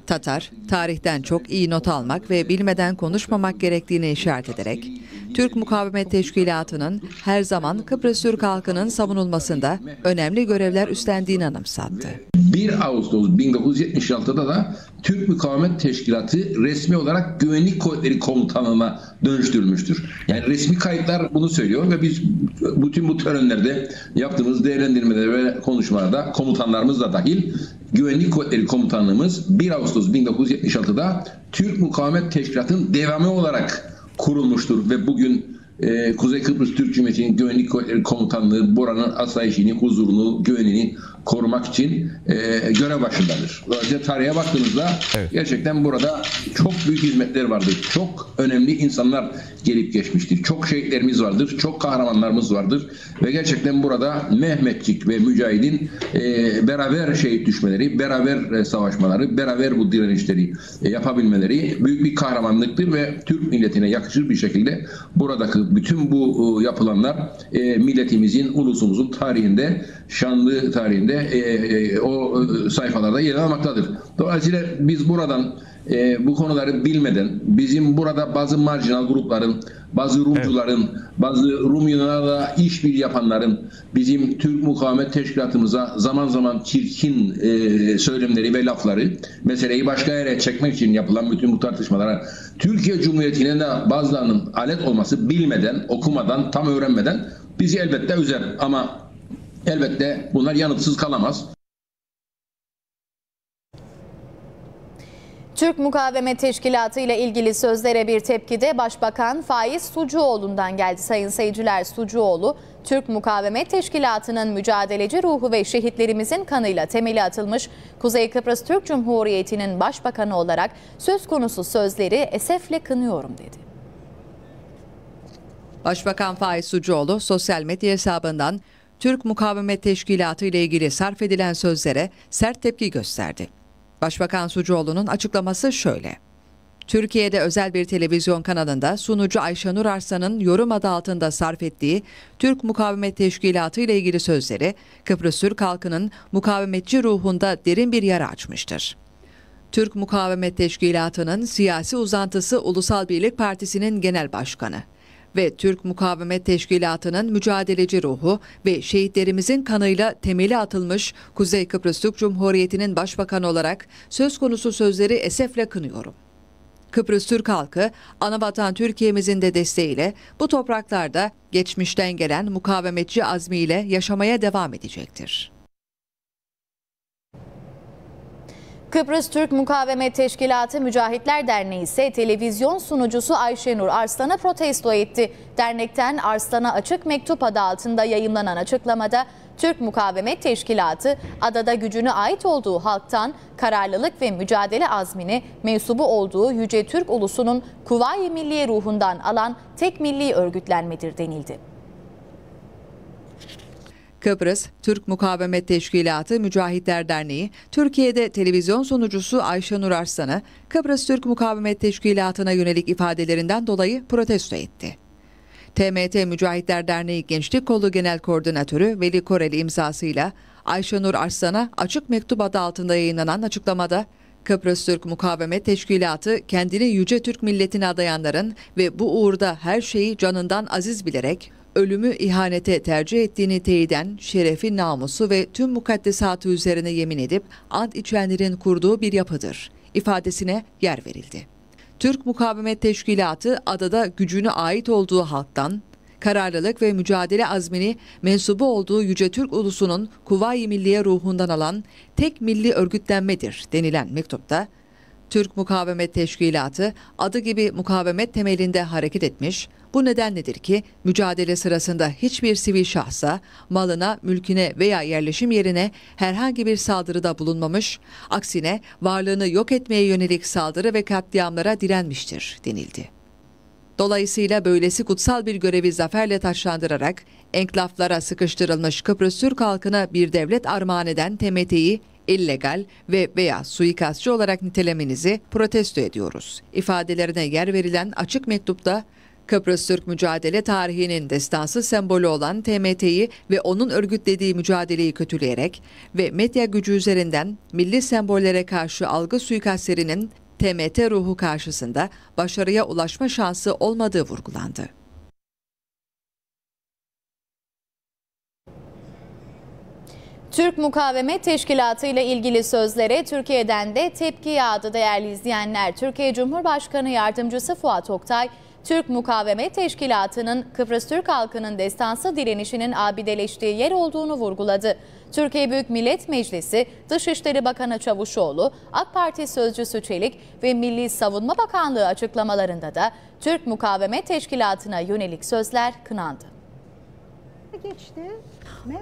Tatar, tarihten çok iyi not almak ve bilmeden konuşmamak gerektiğini işaret ederek, Türk Mukavemet Teşkilatı'nın her zaman Kıbrıs Türk halkının savunulmasında önemli görevler üstlendiğini anımsattı. 1 Ağustos 1976'da da Türk Mukavemet Teşkilatı resmi olarak Güvenlik Kuvvetleri Komutanlığı'na dönüştürülmüştür. Yani resmi kayıtlar bunu söylüyor ve biz bütün bu törenlerde yaptığımız değerlendirmeler ve konuşmalarda komutanlarımız da dahil Güvenlik Kuvvetleri Komutanlığımız 1 Ağustos 1976'da Türk Mukavemet Teşkilatı'nın devamı olarak kurulmuştur ve bugün e, Kuzey Kıbrıs Türk Cumhuriyeti'nin Güvenlik Kuvvetleri Komutanlığı buranın asayişini, huzurunu, güvenini korumak için e, görev başındadır. Dolayısıyla tarihe baktığımızda evet. gerçekten burada çok büyük hizmetler vardır. Çok önemli insanlar gelip geçmiştir. Çok şehitlerimiz vardır. Çok kahramanlarımız vardır. Ve gerçekten burada Mehmetçik ve Mücahid'in e, beraber şehit düşmeleri, beraber e, savaşmaları, beraber bu direnişleri e, yapabilmeleri büyük bir kahramanlıktır ve Türk milletine yakışır bir şekilde buradaki bütün bu e, yapılanlar e, milletimizin, ulusumuzun tarihinde, şanlı tarihinde e, e, o sayfalarda yer almaktadır. Dolayısıyla biz buradan e, bu konuları bilmeden bizim burada bazı marjinal grupların, bazı Rumcuların, evet. bazı Rum Yunanlarla işbirliği yapanların bizim Türk Mukavemet Teşkilatımıza zaman zaman çirkin e, söylemleri ve lafları meseleyi başka yere çekmek için yapılan bütün bu tartışmalara Türkiye Cumhuriyeti'ne de bazılarının alet olması bilmeden, okumadan, tam öğrenmeden bizi elbette üzer ama elbette bunlar yanıtsız kalamaz. Türk Mukavemet Teşkilatı ile ilgili sözlere bir tepkide Başbakan Faiz Sucuoğlu'ndan geldi. Sayın seyirciler Sucuoğlu, Türk Mukavemet Teşkilatı'nın mücadeleci ruhu ve şehitlerimizin kanıyla temeli atılmış Kuzey Kıbrıs Türk Cumhuriyeti'nin başbakanı olarak söz konusu sözleri esefle kınıyorum dedi. Başbakan Faiz Sucuoğlu sosyal medya hesabından Türk Mukavemet Teşkilatı ile ilgili sarf edilen sözlere sert tepki gösterdi. Başbakan Sucuoğlu'nun açıklaması şöyle. Türkiye'de özel bir televizyon kanalında sunucu Ayşenur Arslan'ın yorum adı altında sarf ettiği Türk Mukavemet Teşkilatı ile ilgili sözleri Kıbrıs Türk halkının mukavemetçi ruhunda derin bir yara açmıştır. Türk Mukavemet Teşkilatı'nın siyasi uzantısı Ulusal Birlik Partisi'nin genel başkanı ve Türk Mukavemet Teşkilatı'nın mücadeleci ruhu ve şehitlerimizin kanıyla temeli atılmış Kuzey Kıbrıs Türk Cumhuriyeti'nin başbakanı olarak söz konusu sözleri esefle kınıyorum. Kıbrıs Türk halkı, anavatan Türkiye'mizin de desteğiyle bu topraklarda geçmişten gelen mukavemetçi azmiyle yaşamaya devam edecektir. Kıbrıs Türk Mukavemet Teşkilatı Mücahitler Derneği ise televizyon sunucusu Ayşenur Arslan'a protesto etti. Dernekten Arslan'a açık mektup adı altında yayımlanan açıklamada Türk Mukavemet Teşkilatı adada gücüne ait olduğu halktan kararlılık ve mücadele azmini mensubu olduğu Yüce Türk ulusunun Kuvayi Milliye ruhundan alan tek milli örgütlenmedir denildi. Kıbrıs Türk Mukavemet Teşkilatı Mücahitler Derneği, Türkiye'de televizyon sunucusu Ayşenur Arslan'ı Kıbrıs Türk Mukavemet Teşkilatı'na yönelik ifadelerinden dolayı protesto etti. TMT Mücahitler Derneği Gençlik Kolu Genel Koordinatörü Veli Koreli imzasıyla Ayşenur Arslan'a açık mektup adı altında yayınlanan açıklamada Kıbrıs Türk Mukavemet Teşkilatı kendini yüce Türk milletine adayanların ve bu uğurda her şeyi canından aziz bilerek ölümü ihanete tercih ettiğini teyiden şerefi, namusu ve tüm mukaddesatı üzerine yemin edip ant içenlerin kurduğu bir yapıdır ifadesine yer verildi. Türk Mukavemet Teşkilatı adada gücüne ait olduğu halktan, kararlılık ve mücadele azmini mensubu olduğu Yüce Türk ulusunun Kuvayi Milliye ruhundan alan tek milli örgütlenmedir denilen mektupta, Türk Mukavemet Teşkilatı adı gibi mukavemet temelinde hareket etmiş, bu nedenledir ki mücadele sırasında hiçbir sivil şahsa, malına, mülküne veya yerleşim yerine herhangi bir saldırıda bulunmamış, aksine varlığını yok etmeye yönelik saldırı ve katliamlara direnmiştir denildi. Dolayısıyla böylesi kutsal bir görevi zaferle taşlandırarak enklaflara sıkıştırılmış Kıbrıs Türk halkına bir devlet armağan eden TMT'yi illegal ve veya suikastçı olarak nitelemenizi protesto ediyoruz. İfadelerine yer verilen açık mektupta Kıbrıs Türk mücadele tarihinin destansı sembolü olan TMT'yi ve onun örgütlediği mücadeleyi kötüleyerek ve medya gücü üzerinden milli sembollere karşı algı suikastlerinin TMT ruhu karşısında başarıya ulaşma şansı olmadığı vurgulandı. Türk Mukavemet Teşkilatı ile ilgili sözlere Türkiye'den de tepki yağdı değerli izleyenler. Türkiye Cumhurbaşkanı Yardımcısı Fuat Oktay, Türk Mukavemet Teşkilatı'nın Kıbrıs Türk halkının destansı direnişinin abideleştiği yer olduğunu vurguladı. Türkiye Büyük Millet Meclisi Dışişleri Bakanı Çavuşoğlu, AK Parti Sözcüsü Çelik ve Milli Savunma Bakanlığı açıklamalarında da Türk Mukavemet Teşkilatı'na yönelik sözler kınandı. Geçti.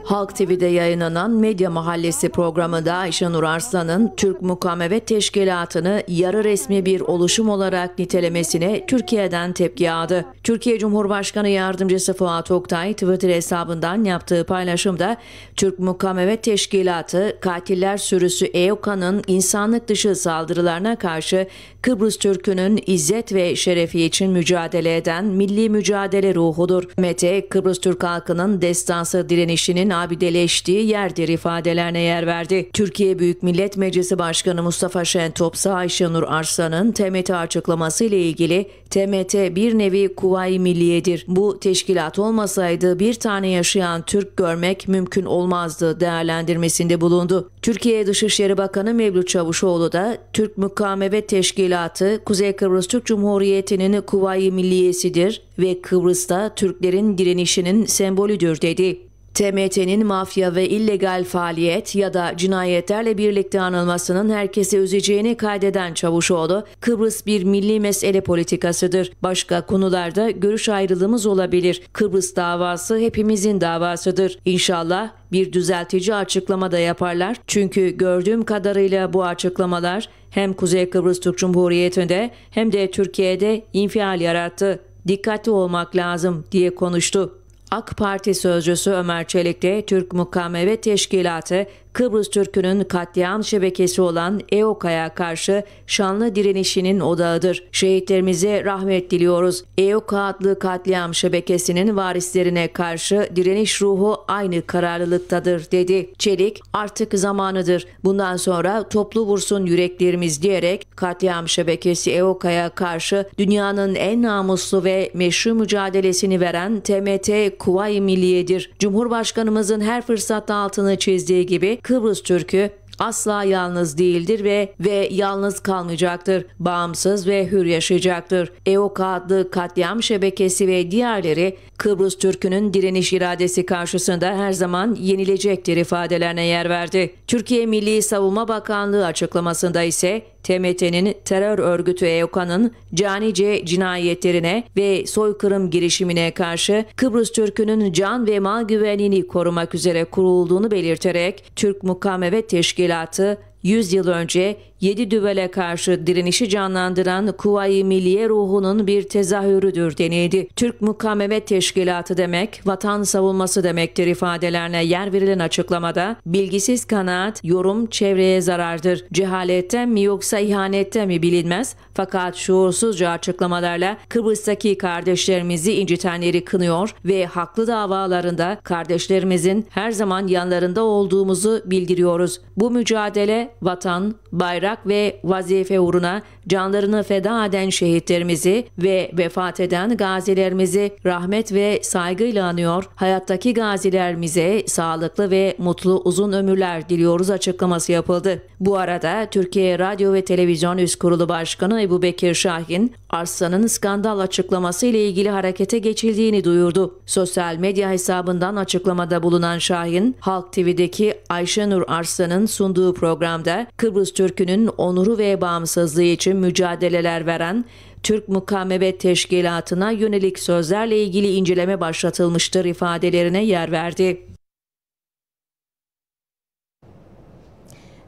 Halk TV'de yayınlanan Medya Mahallesi programında Ayşenur Arslan'ın Türk Mukavemet Teşkilatı'nı yarı resmi bir oluşum olarak nitelemesine Türkiye'den tepki yağdı. Türkiye Cumhurbaşkanı Yardımcısı Fuat Oktay Twitter hesabından yaptığı paylaşımda Türk Mukavemet Teşkilatı katiller sürüsü EOKA'nın insanlık dışı saldırılarına karşı Kıbrıs Türk'ünün izzet ve şerefi için mücadele eden milli mücadele ruhudur. Mete, Kıbrıs Türk halkının destansı direnişinin abideleştiği yerdir ifadelerine yer verdi. Türkiye Büyük Millet Meclisi Başkanı Mustafa Şentop ise Ayşenur Arslan'ın TMT açıklaması ile ilgili TMT bir nevi Kuvayi Milliye'dir. Bu teşkilat olmasaydı bir tane yaşayan Türk görmek mümkün olmazdı değerlendirmesinde bulundu. Türkiye Dışişleri Bakanı Mevlüt Çavuşoğlu da Türk Mukamevet Teşkilatı Kuzey Kıbrıs Türk Cumhuriyeti'nin Kuvayi Milliyesidir ve Kıbrıs'ta Türklerin direnişinin sembolüdür dedi. TMT'nin mafya ve illegal faaliyet ya da cinayetlerle birlikte anılmasının herkese üzeceğini kaydeden Çavuşoğlu, Kıbrıs bir milli mesele politikasıdır. Başka konularda görüş ayrılığımız olabilir. Kıbrıs davası hepimizin davasıdır. İnşallah bir düzeltici açıklama da yaparlar. Çünkü gördüğüm kadarıyla bu açıklamalar hem Kuzey Kıbrıs Türk Cumhuriyeti'nde hem de Türkiye'de infial yarattı. Dikkatli olmak lazım diye konuştu. AK Parti sözcüsü Ömer Çelik de Türk Mukavemet Teşkilatı Kıbrıs Türk'ünün katliam şebekesi olan EOKA'ya karşı şanlı direnişinin odağıdır. Şehitlerimize rahmet diliyoruz. EOKA adlı katliam şebekesinin varislerine karşı direniş ruhu aynı kararlılıktadır dedi. Çelik artık zamanıdır. Bundan sonra toplu vursun yüreklerimiz diyerek katliam şebekesi EOKA'ya karşı dünyanın en namuslu ve meşru mücadelesini veren TMT Kuvayi Milliye'dir. Cumhurbaşkanımızın her fırsatta altını çizdiği gibi Kıbrıs Türk'ü asla yalnız değildir ve ve yalnız kalmayacaktır. Bağımsız ve hür yaşayacaktır. EOKA adlı katliam şebekesi ve diğerleri Kıbrıs Türk'ünün direniş iradesi karşısında her zaman yenilecektir ifadelerine yer verdi. Türkiye Milli Savunma Bakanlığı açıklamasında ise TMT'nin terör örgütü EOKA'nın canice cinayetlerine ve soykırım girişimine karşı Kıbrıs Türk'ünün can ve mal güvenliğini korumak üzere kurulduğunu belirterek Türk Mukavemet Teşkilatı 100 yıl önce 7 düvele karşı direnişi canlandıran Kuvayi Milliye ruhunun bir tezahürüdür denildi. Türk Mukavemet Teşkilatı demek, vatan savunması demektir ifadelerine yer verilen açıklamada bilgisiz kanaat, yorum çevreye zarardır. Cehaletten mi yoksa ihanetten mi bilinmez fakat şuursuzca açıklamalarla Kıbrıs'taki kardeşlerimizi incitenleri kınıyor ve haklı davalarında kardeşlerimizin her zaman yanlarında olduğumuzu bildiriyoruz. Bu mücadele vatan, bayrak ve vazife uğruna canlarını feda eden şehitlerimizi ve vefat eden gazilerimizi rahmet ve saygıyla anıyor. Hayattaki gazilerimize sağlıklı ve mutlu uzun ömürler diliyoruz açıklaması yapıldı. Bu arada Türkiye Radyo ve Televizyon Üst Kurulu Başkanı Ebu Bekir Şahin, Arslan'ın skandal açıklaması ile ilgili harekete geçildiğini duyurdu. Sosyal medya hesabından açıklamada bulunan Şahin, Halk TV'deki Ayşenur Arslan'ın sunduğu programda Kıbrıs Türk'ünün onuru ve bağımsızlığı için mücadeleler veren Türk Mukavemet Teşkilatı'na yönelik sözlerle ilgili inceleme başlatılmıştır ifadelerine yer verdi.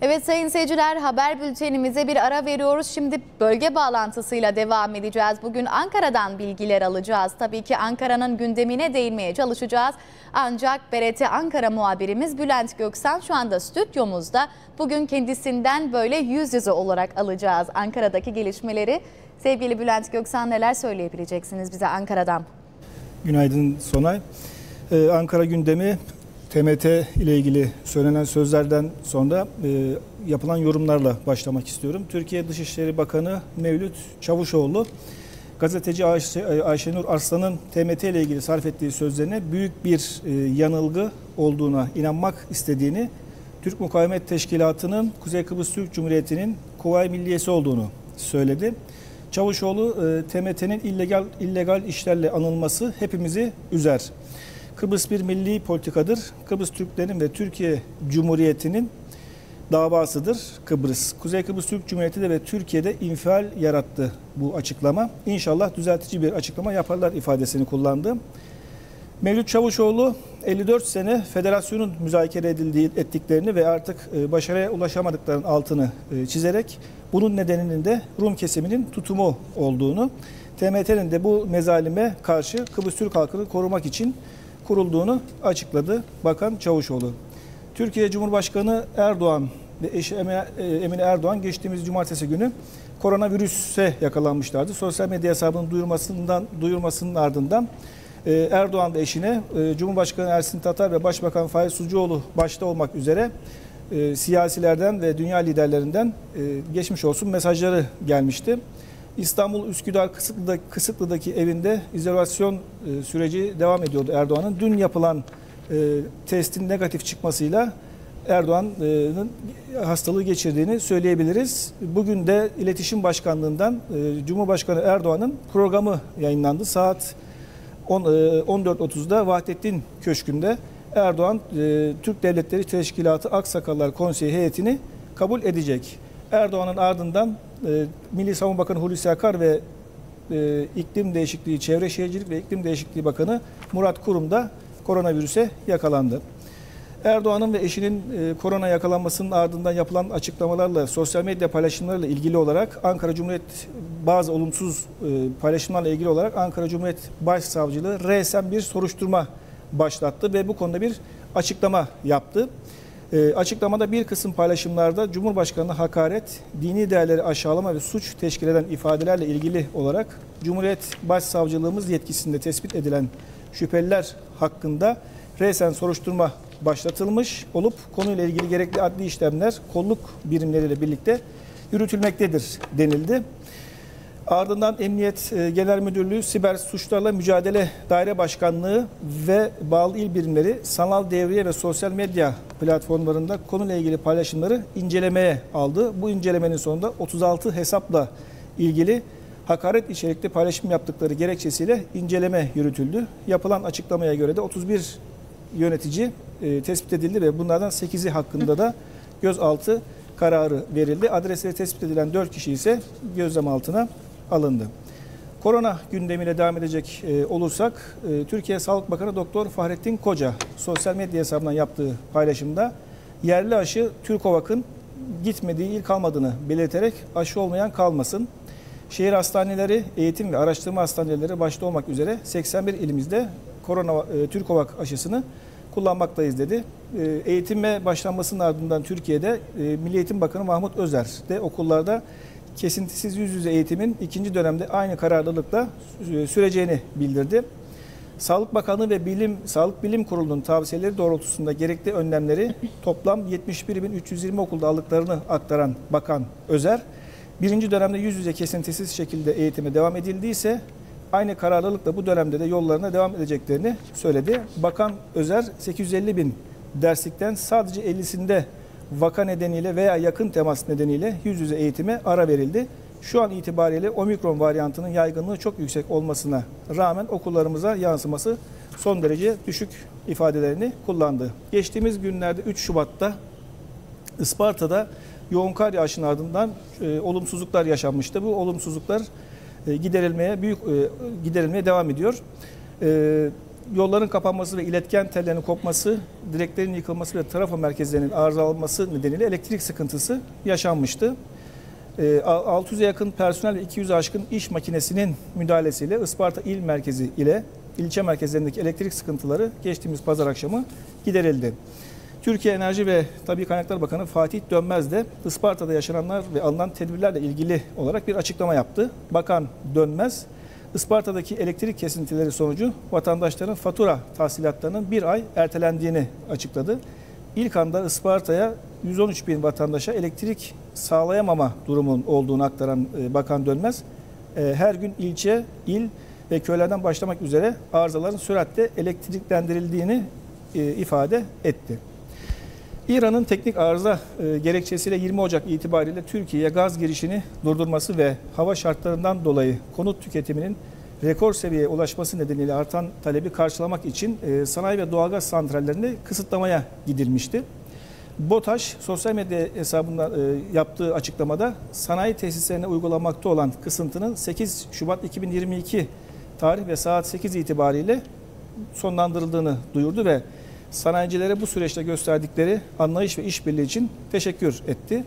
Evet sayın seyirciler haber bültenimize bir ara veriyoruz. Şimdi bölge bağlantısıyla devam edeceğiz. Bugün Ankara'dan bilgiler alacağız. Tabii ki Ankara'nın gündemine değinmeye çalışacağız. Ancak BRT Ankara muhabirimiz Bülent Göksen şu anda stüdyomuzda. Bugün kendisinden böyle yüz yüze olarak alacağız Ankara'daki gelişmeleri. Sevgili Bülent Göksen neler söyleyebileceksiniz bize Ankara'dan? Günaydın Sonay. Ee, Ankara gündemi TMT ile ilgili söylenen sözlerden sonra e, yapılan yorumlarla başlamak istiyorum. Türkiye Dışişleri Bakanı Mevlüt Çavuşoğlu gazeteci Ayşe, Ayşenur Arslan'ın TMT ile ilgili sarf ettiği sözlerine büyük bir e, yanılgı olduğuna inanmak istediğini, Türk Mukavemet Teşkilatı'nın Kuzey Kıbrıs Türk Cumhuriyeti'nin Kuvayi Milliyesi olduğunu söyledi. Çavuşoğlu e, TMT'nin illegal illegal işlerle anılması hepimizi üzer. Kıbrıs bir milli politikadır. Kıbrıs Türklerin ve Türkiye Cumhuriyeti'nin davasıdır Kıbrıs. Kuzey Kıbrıs Türk Cumhuriyeti de ve Türkiye'de infial yarattı bu açıklama. İnşallah düzeltici bir açıklama yaparlar ifadesini kullandı. Mevlüt Çavuşoğlu 54 sene federasyonun müzakere edildiği ettiklerini ve artık e, başarıya ulaşamadıklarının altını e, çizerek bunun nedeninin de Rum kesiminin tutumu olduğunu, TMT'nin de bu mezalime karşı Kıbrıs Türk halkını korumak için kurulduğunu açıkladı Bakan Çavuşoğlu. Türkiye Cumhurbaşkanı Erdoğan ve eşi e, Emine Erdoğan geçtiğimiz cumartesi günü koronavirüse yakalanmışlardı. Sosyal medya hesabının duyurmasından duyurmasının ardından e, Erdoğan ve eşine e, Cumhurbaşkanı Ersin Tatar ve Başbakan Faiz Sucuoğlu başta olmak üzere siyasilerden ve dünya liderlerinden geçmiş olsun mesajları gelmişti. İstanbul Üsküdar Kısıklı'daki, Kısıklı'daki evinde izolasyon e, süreci devam ediyordu Erdoğan'ın. Dün yapılan e, testin negatif çıkmasıyla Erdoğan'ın hastalığı geçirdiğini söyleyebiliriz. Bugün de İletişim Başkanlığı'ndan e, Cumhurbaşkanı Erdoğan'ın programı yayınlandı. Saat 14.30'da Vahdettin Köşkü'nde Erdoğan Türk Devletleri Teşkilatı Aksakallar Konseyi heyetini kabul edecek. Erdoğan'ın ardından e, Milli Savunma Bakanı Hulusi Akar ve e, İklim Değişikliği, Çevre Şehircilik ve İklim Değişikliği Bakanı Murat Kurum da koronavirüse yakalandı. Erdoğan'ın ve eşinin e, korona yakalanmasının ardından yapılan açıklamalarla, sosyal medya paylaşımlarıyla ilgili olarak Ankara Cumhuriyet bazı olumsuz e, paylaşımlarla ilgili olarak Ankara Cumhuriyet Başsavcılığı resen bir soruşturma başlattı ve bu konuda bir açıklama yaptı. E, açıklamada bir kısım paylaşımlarda Cumhurbaşkanı hakaret, dini değerleri aşağılama ve suç teşkil eden ifadelerle ilgili olarak Cumhuriyet Başsavcılığımız yetkisinde tespit edilen şüpheliler hakkında resen soruşturma başlatılmış olup konuyla ilgili gerekli adli işlemler kolluk birimleriyle birlikte yürütülmektedir denildi. Ardından Emniyet e, Genel Müdürlüğü Siber Suçlarla Mücadele Daire Başkanlığı ve bağlı il birimleri sanal devriye ve sosyal medya platformlarında konuyla ilgili paylaşımları incelemeye aldı. Bu incelemenin sonunda 36 hesapla ilgili hakaret içerikli paylaşım yaptıkları gerekçesiyle inceleme yürütüldü. Yapılan açıklamaya göre de 31 yönetici e, tespit edildi ve bunlardan 8'i hakkında da gözaltı kararı verildi. Adresleri tespit edilen 4 kişi ise gözlem altına alındı. Korona gündemiyle devam edecek e, olursak e, Türkiye Sağlık Bakanı Doktor Fahrettin Koca sosyal medya hesabından yaptığı paylaşımda yerli aşı Türkovak'ın gitmediği il kalmadığını belirterek aşı olmayan kalmasın. Şehir hastaneleri, eğitim ve araştırma hastaneleri başta olmak üzere 81 ilimizde korona e, Türkovak aşısını kullanmaktayız dedi. E, eğitime başlanmasının ardından Türkiye'de e, Milli Eğitim Bakanı Mahmut Özer de okullarda kesintisiz yüz yüze eğitimin ikinci dönemde aynı kararlılıkla e, süreceğini bildirdi. Sağlık Bakanlığı ve Bilim Sağlık Bilim Kurulu'nun tavsiyeleri doğrultusunda gerekli önlemleri toplam 71.320 okulda aldıklarını aktaran Bakan Özer, birinci dönemde yüz yüze kesintisiz şekilde eğitime devam edildiyse aynı kararlılıkla bu dönemde de yollarına devam edeceklerini söyledi. Bakan Özer 850 bin derslikten sadece 50'sinde vaka nedeniyle veya yakın temas nedeniyle yüz yüze eğitime ara verildi. Şu an itibariyle omikron varyantının yaygınlığı çok yüksek olmasına rağmen okullarımıza yansıması son derece düşük ifadelerini kullandı. Geçtiğimiz günlerde 3 Şubat'ta Isparta'da yoğun kar yağışının ardından e, olumsuzluklar yaşanmıştı. Bu olumsuzluklar e, giderilmeye büyük e, giderilmeye devam ediyor. E, yolların kapanması ve iletken tellerinin kopması, direklerin yıkılması ve trafo merkezlerinin arızalanması nedeniyle elektrik sıkıntısı yaşanmıştı. 600'e yakın personel ve 200 aşkın iş makinesinin müdahalesiyle Isparta il merkezi ile ilçe merkezlerindeki elektrik sıkıntıları geçtiğimiz pazar akşamı giderildi. Türkiye Enerji ve Tabi Kaynaklar Bakanı Fatih Dönmez de Isparta'da yaşananlar ve alınan tedbirlerle ilgili olarak bir açıklama yaptı. Bakan Dönmez, Isparta'daki elektrik kesintileri sonucu vatandaşların fatura tahsilatlarının bir ay ertelendiğini açıkladı. İlk anda Isparta'ya 113 bin vatandaşa elektrik sağlayamama durumun olduğunu aktaran e, Bakan Dönmez, e, her gün ilçe, il ve köylerden başlamak üzere arızaların süratle elektriklendirildiğini e, ifade etti. İran'ın teknik arıza gerekçesiyle 20 Ocak itibariyle Türkiye'ye gaz girişini durdurması ve hava şartlarından dolayı konut tüketiminin rekor seviyeye ulaşması nedeniyle artan talebi karşılamak için sanayi ve doğalgaz santrallerinde kısıtlamaya gidilmişti. BOTAŞ sosyal medya hesabında e, yaptığı açıklamada sanayi tesislerine uygulamakta olan kısıntının 8 Şubat 2022 tarih ve saat 8 itibariyle sonlandırıldığını duyurdu ve sanayicilere bu süreçte gösterdikleri anlayış ve işbirliği için teşekkür etti.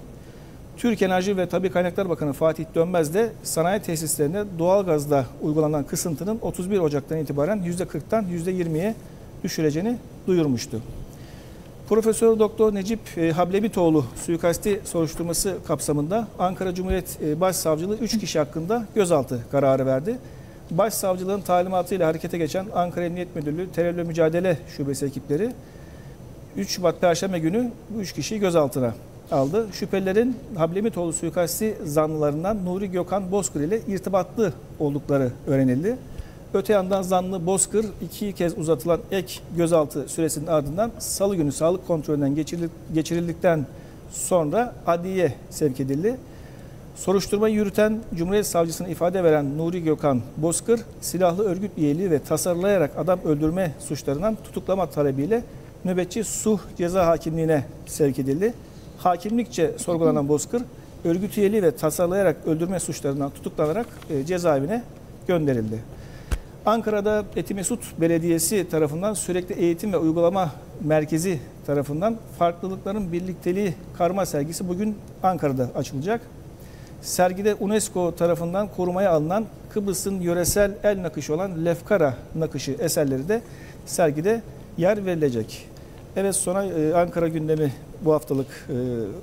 Türk Enerji ve Tabi Kaynaklar Bakanı Fatih Dönmez de sanayi tesislerine doğalgazda uygulanan kısıntının 31 Ocak'tan itibaren %40'tan %20'ye düşüreceğini duyurmuştu. Profesör Doktor Necip e, Hablebitoğlu suikasti soruşturması kapsamında Ankara Cumhuriyet e, Başsavcılığı 3 kişi hakkında gözaltı kararı verdi. Başsavcılığın talimatıyla harekete geçen Ankara Emniyet Müdürlüğü Terörle Mücadele Şubesi ekipleri 3 Şubat Perşembe günü bu 3 kişiyi gözaltına aldı. Şüphelilerin Hablemitoğlu suikasti zanlılarından Nuri Gökhan Bozkır ile irtibatlı oldukları öğrenildi. Öte yandan zanlı Bozkır iki kez uzatılan ek gözaltı süresinin ardından salı günü sağlık kontrolünden geçirildikten sonra adliye sevk edildi. Soruşturma yürüten Cumhuriyet Savcısına ifade veren Nuri Gökhan Bozkır, silahlı örgüt üyeliği ve tasarlayarak adam öldürme suçlarından tutuklama talebiyle nöbetçi Suh Ceza Hakimliğine sevk edildi. Hakimlikçe sorgulanan Bozkır, örgüt üyeliği ve tasarlayarak öldürme suçlarından tutuklanarak e, cezaevine gönderildi. Ankara'da Etimesut Belediyesi tarafından sürekli eğitim ve uygulama merkezi tarafından farklılıkların birlikteliği karma sergisi bugün Ankara'da açılacak. Sergide UNESCO tarafından korumaya alınan Kıbrıs'ın yöresel el nakışı olan Lefkara nakışı eserleri de sergide yer verilecek. Evet sonra e, Ankara gündemi bu haftalık e,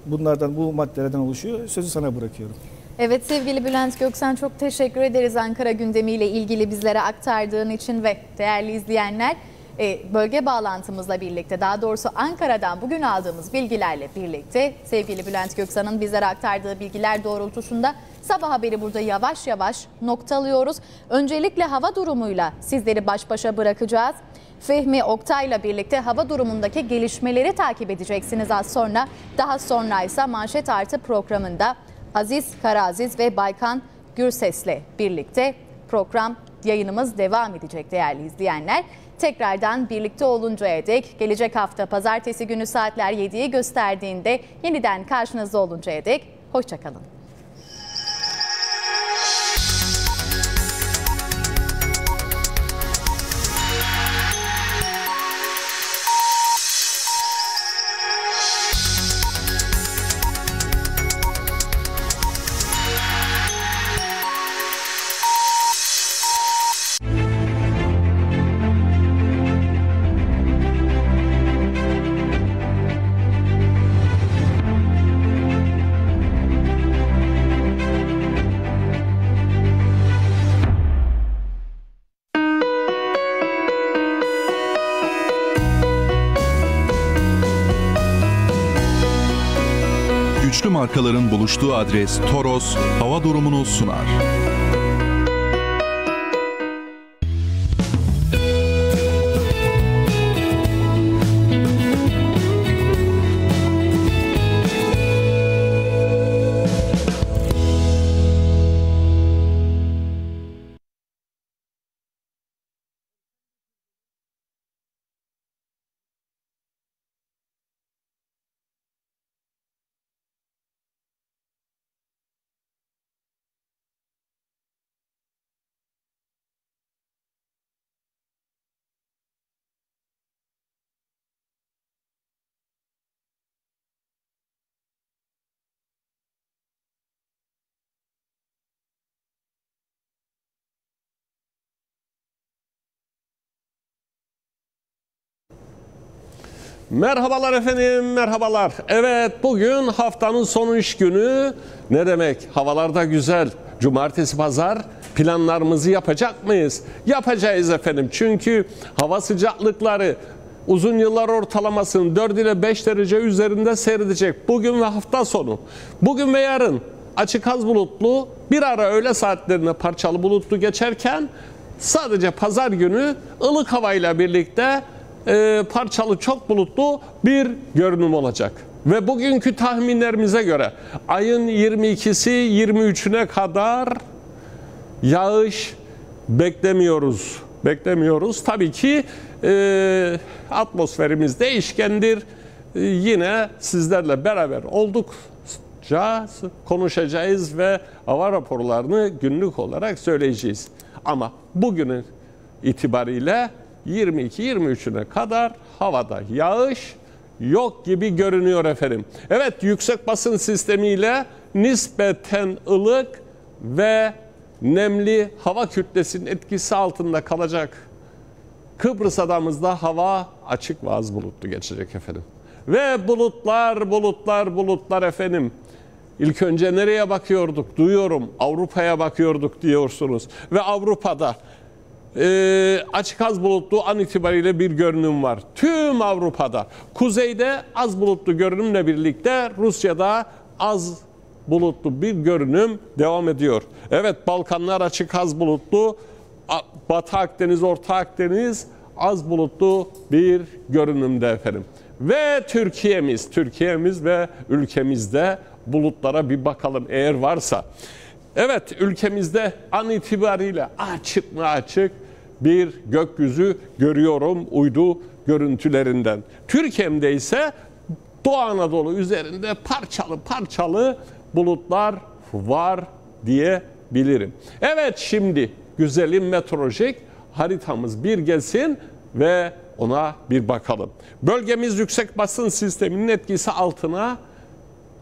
bunlardan bu maddelerden oluşuyor. Sözü sana bırakıyorum. Evet sevgili Bülent Göksen çok teşekkür ederiz Ankara gündemiyle ilgili bizlere aktardığın için ve değerli izleyenler e, bölge bağlantımızla birlikte daha doğrusu Ankara'dan bugün aldığımız bilgilerle birlikte sevgili Bülent Göksan'ın bizlere aktardığı bilgiler doğrultusunda sabah haberi burada yavaş yavaş noktalıyoruz. Öncelikle hava durumuyla sizleri baş başa bırakacağız. Fehmi Oktay'la birlikte hava durumundaki gelişmeleri takip edeceksiniz az sonra. Daha sonra ise manşet artı programında Aziz Karaziz ve Baykan Gürses'le birlikte program yayınımız devam edecek değerli izleyenler. Tekrardan birlikte oluncaya dek gelecek hafta pazartesi günü saatler 7'yi gösterdiğinde yeniden karşınızda oluncaya dek hoşçakalın. Markaların buluştuğu adres Toros hava durumunu sunar. Merhabalar efendim, merhabalar. Evet, bugün haftanın son iş günü. Ne demek? Havalarda güzel. Cumartesi, pazar planlarımızı yapacak mıyız? Yapacağız efendim. Çünkü hava sıcaklıkları uzun yıllar ortalamasının 4 ile 5 derece üzerinde seyredecek. Bugün ve hafta sonu. Bugün ve yarın açık az bulutlu, bir ara öğle saatlerinde parçalı bulutlu geçerken sadece pazar günü ılık havayla birlikte e, parçalı çok bulutlu bir görünüm olacak. Ve bugünkü tahminlerimize göre ayın 22'si 23'üne kadar yağış beklemiyoruz. Beklemiyoruz. Tabii ki e, atmosferimiz değişkendir. E, yine sizlerle beraber oldukça konuşacağız ve hava raporlarını günlük olarak söyleyeceğiz. Ama bugünün itibariyle 22-23'üne kadar havada yağış yok gibi görünüyor efendim. Evet yüksek basın sistemiyle nispeten ılık ve nemli hava kütlesinin etkisi altında kalacak. Kıbrıs adamızda hava açık ve az bulutlu geçecek efendim. Ve bulutlar, bulutlar, bulutlar efendim. İlk önce nereye bakıyorduk? Duyuyorum Avrupa'ya bakıyorduk diyorsunuz. Ve Avrupa'da e, açık az bulutlu an itibariyle bir görünüm var. Tüm Avrupa'da. Kuzeyde az bulutlu görünümle birlikte Rusya'da az bulutlu bir görünüm devam ediyor. Evet Balkanlar açık az bulutlu. Batı Akdeniz, Orta Akdeniz az bulutlu bir görünümde efendim. Ve Türkiye'miz, Türkiye'miz ve ülkemizde bulutlara bir bakalım eğer varsa. Evet ülkemizde an itibariyle açık mı açık bir gökyüzü görüyorum uydu görüntülerinden. Türkiye'mde ise Doğu Anadolu üzerinde parçalı parçalı bulutlar var diyebilirim. Evet şimdi güzelim meteorolojik haritamız bir gelsin ve ona bir bakalım. Bölgemiz yüksek basın sisteminin etkisi altına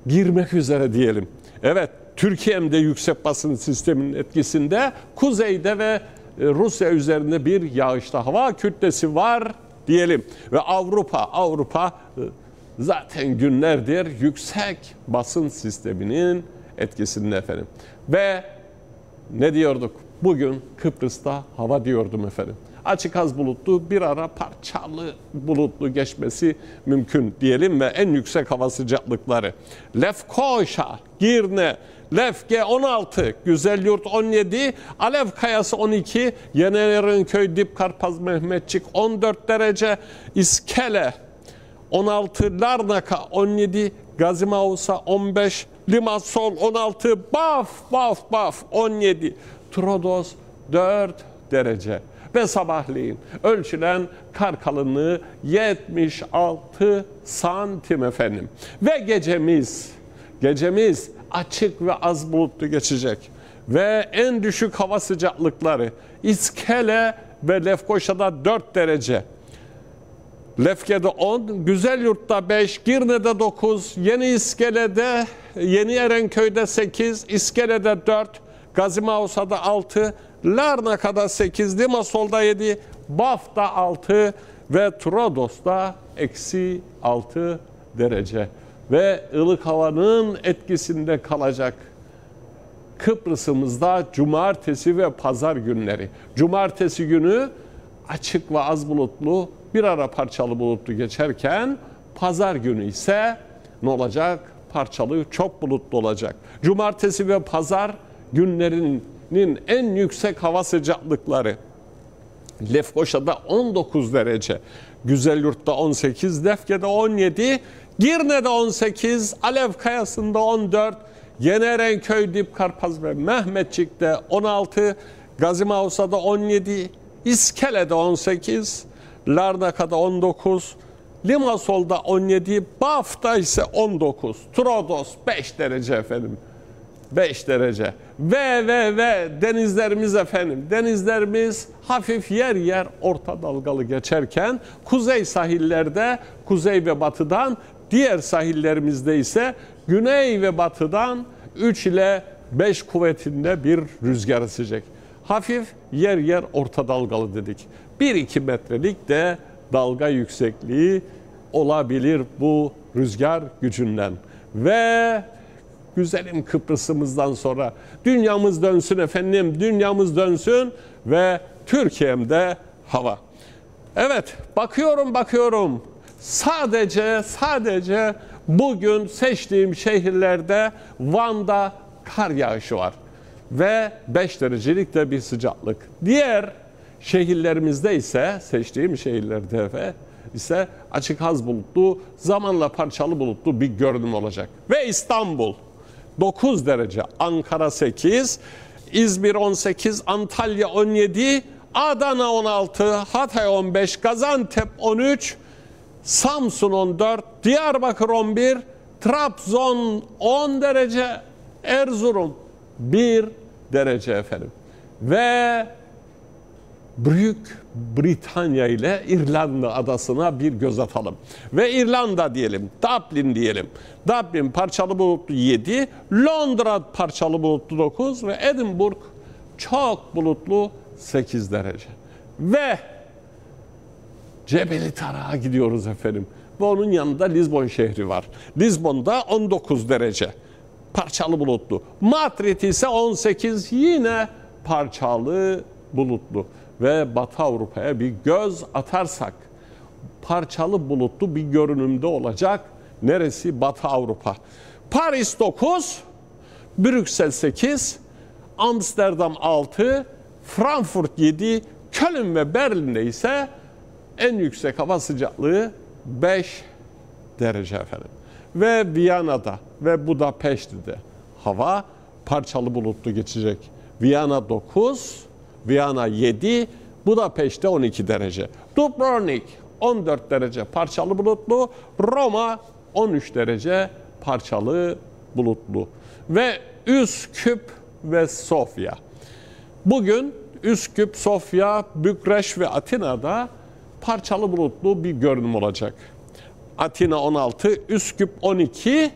girmek üzere diyelim. Evet Türkiye'mde yüksek basın sisteminin etkisinde kuzeyde ve Rusya üzerinde bir yağışta hava kütlesi var diyelim. Ve Avrupa, Avrupa e, zaten günlerdir yüksek basın sisteminin etkisinde efendim. Ve ne diyorduk? Bugün Kıbrıs'ta hava diyordum efendim. Açık az bulutlu bir ara parçalı bulutlu geçmesi mümkün diyelim ve en yüksek hava sıcaklıkları. Lefkoşa, Girne, Lefke 16, Güzelyurt 17, Alev Kayası 12, Yenerönköy Dip Karpaz Mehmetçik 14 derece, İskele 16, Larnaka 17, Gazimausa 15, Limassol 16, Baf, Baf, Baf 17, Trodos 4 derece ve sabahleyin ölçülen kar kalınlığı 76 santim efendim. Ve gecemiz, gecemiz açık ve az bulutlu geçecek. Ve en düşük hava sıcaklıkları İskele ve Lefkoşa'da 4 derece. Lefke'de 10, Güzelyurt'ta 5, Girne'de 9, Yeni İskele'de, Yeni Erenköy'de 8, İskele'de 4, Gazimausa'da 6, Larnaka'da 8, Limasol'da 7, Baf'ta 6 ve Trodos'ta eksi 6 derece. Ve ılık havanın etkisinde kalacak Kıbrıs'ımızda cumartesi ve pazar günleri. Cumartesi günü açık ve az bulutlu, bir ara parçalı bulutlu geçerken pazar günü ise ne olacak? parçalı çok bulutlu olacak. Cumartesi ve pazar günlerinin en yüksek hava sıcaklıkları. Lefkoşa'da 19 derece, Güzelyurt'ta 18, Lefke'de 17, Girne'de 18, Alev Kayası'nda 14, Yenerenköy, Dipkarpaz ve Mehmetçik'te 16, Gazimavsa'da 17, İskele'de 18, Larnaka'da 19, Limasol'da 17, Baf'ta ise 19, Trodos 5 derece efendim. 5 derece. Ve ve ve denizlerimiz efendim. Denizlerimiz hafif yer yer orta dalgalı geçerken kuzey sahillerde kuzey ve batıdan diğer sahillerimizde ise güney ve batıdan 3 ile 5 kuvvetinde bir rüzgar esecek. Hafif yer yer orta dalgalı dedik. 1-2 metrelik de dalga yüksekliği olabilir bu rüzgar gücünden. Ve güzelim Kıbrıs'ımızdan sonra dünyamız dönsün efendim, dünyamız dönsün ve Türkiye'mde hava. Evet, bakıyorum bakıyorum. Sadece sadece bugün seçtiğim şehirlerde Van'da kar yağışı var ve 5 derecelik de bir sıcaklık. Diğer şehirlerimizde ise seçtiğim şehirlerde ve ise açık haz bulutlu, zamanla parçalı bulutlu bir görünüm olacak. Ve İstanbul 9 derece, Ankara 8, İzmir 18, Antalya 17, Adana 16, Hatay 15, Gaziantep 13, Samsun 14, Diyarbakır 11, Trabzon 10 derece, Erzurum 1 derece efendim. Ve Büyük Britanya ile İrlanda adasına bir göz atalım. Ve İrlanda diyelim, Dublin diyelim. Dublin parçalı bulutlu 7, Londra parçalı bulutlu 9 ve Edinburgh çok bulutlu 8 derece. Ve Cebeli Tarak'a gidiyoruz efendim. Ve onun yanında Lisbon şehri var. Lisbon'da 19 derece. Parçalı bulutlu. Madrid ise 18 yine parçalı bulutlu ve Batı Avrupa'ya bir göz atarsak parçalı bulutlu bir görünümde olacak. Neresi? Batı Avrupa. Paris 9, Brüksel 8, Amsterdam 6, Frankfurt 7, Köln ve Berlin'de ise en yüksek hava sıcaklığı 5 derece efendim. Ve Viyana'da ve Budapeşte'de hava parçalı bulutlu geçecek. Viyana 9, Viyana 7, Budapeşte 12 derece. Dubrovnik 14 derece parçalı bulutlu, Roma 13 derece parçalı bulutlu. Ve Üsküp ve Sofya. Bugün Üsküp, Sofya, Bükreş ve Atina'da parçalı bulutlu bir görünüm olacak. Atina 16, Üsküp 12,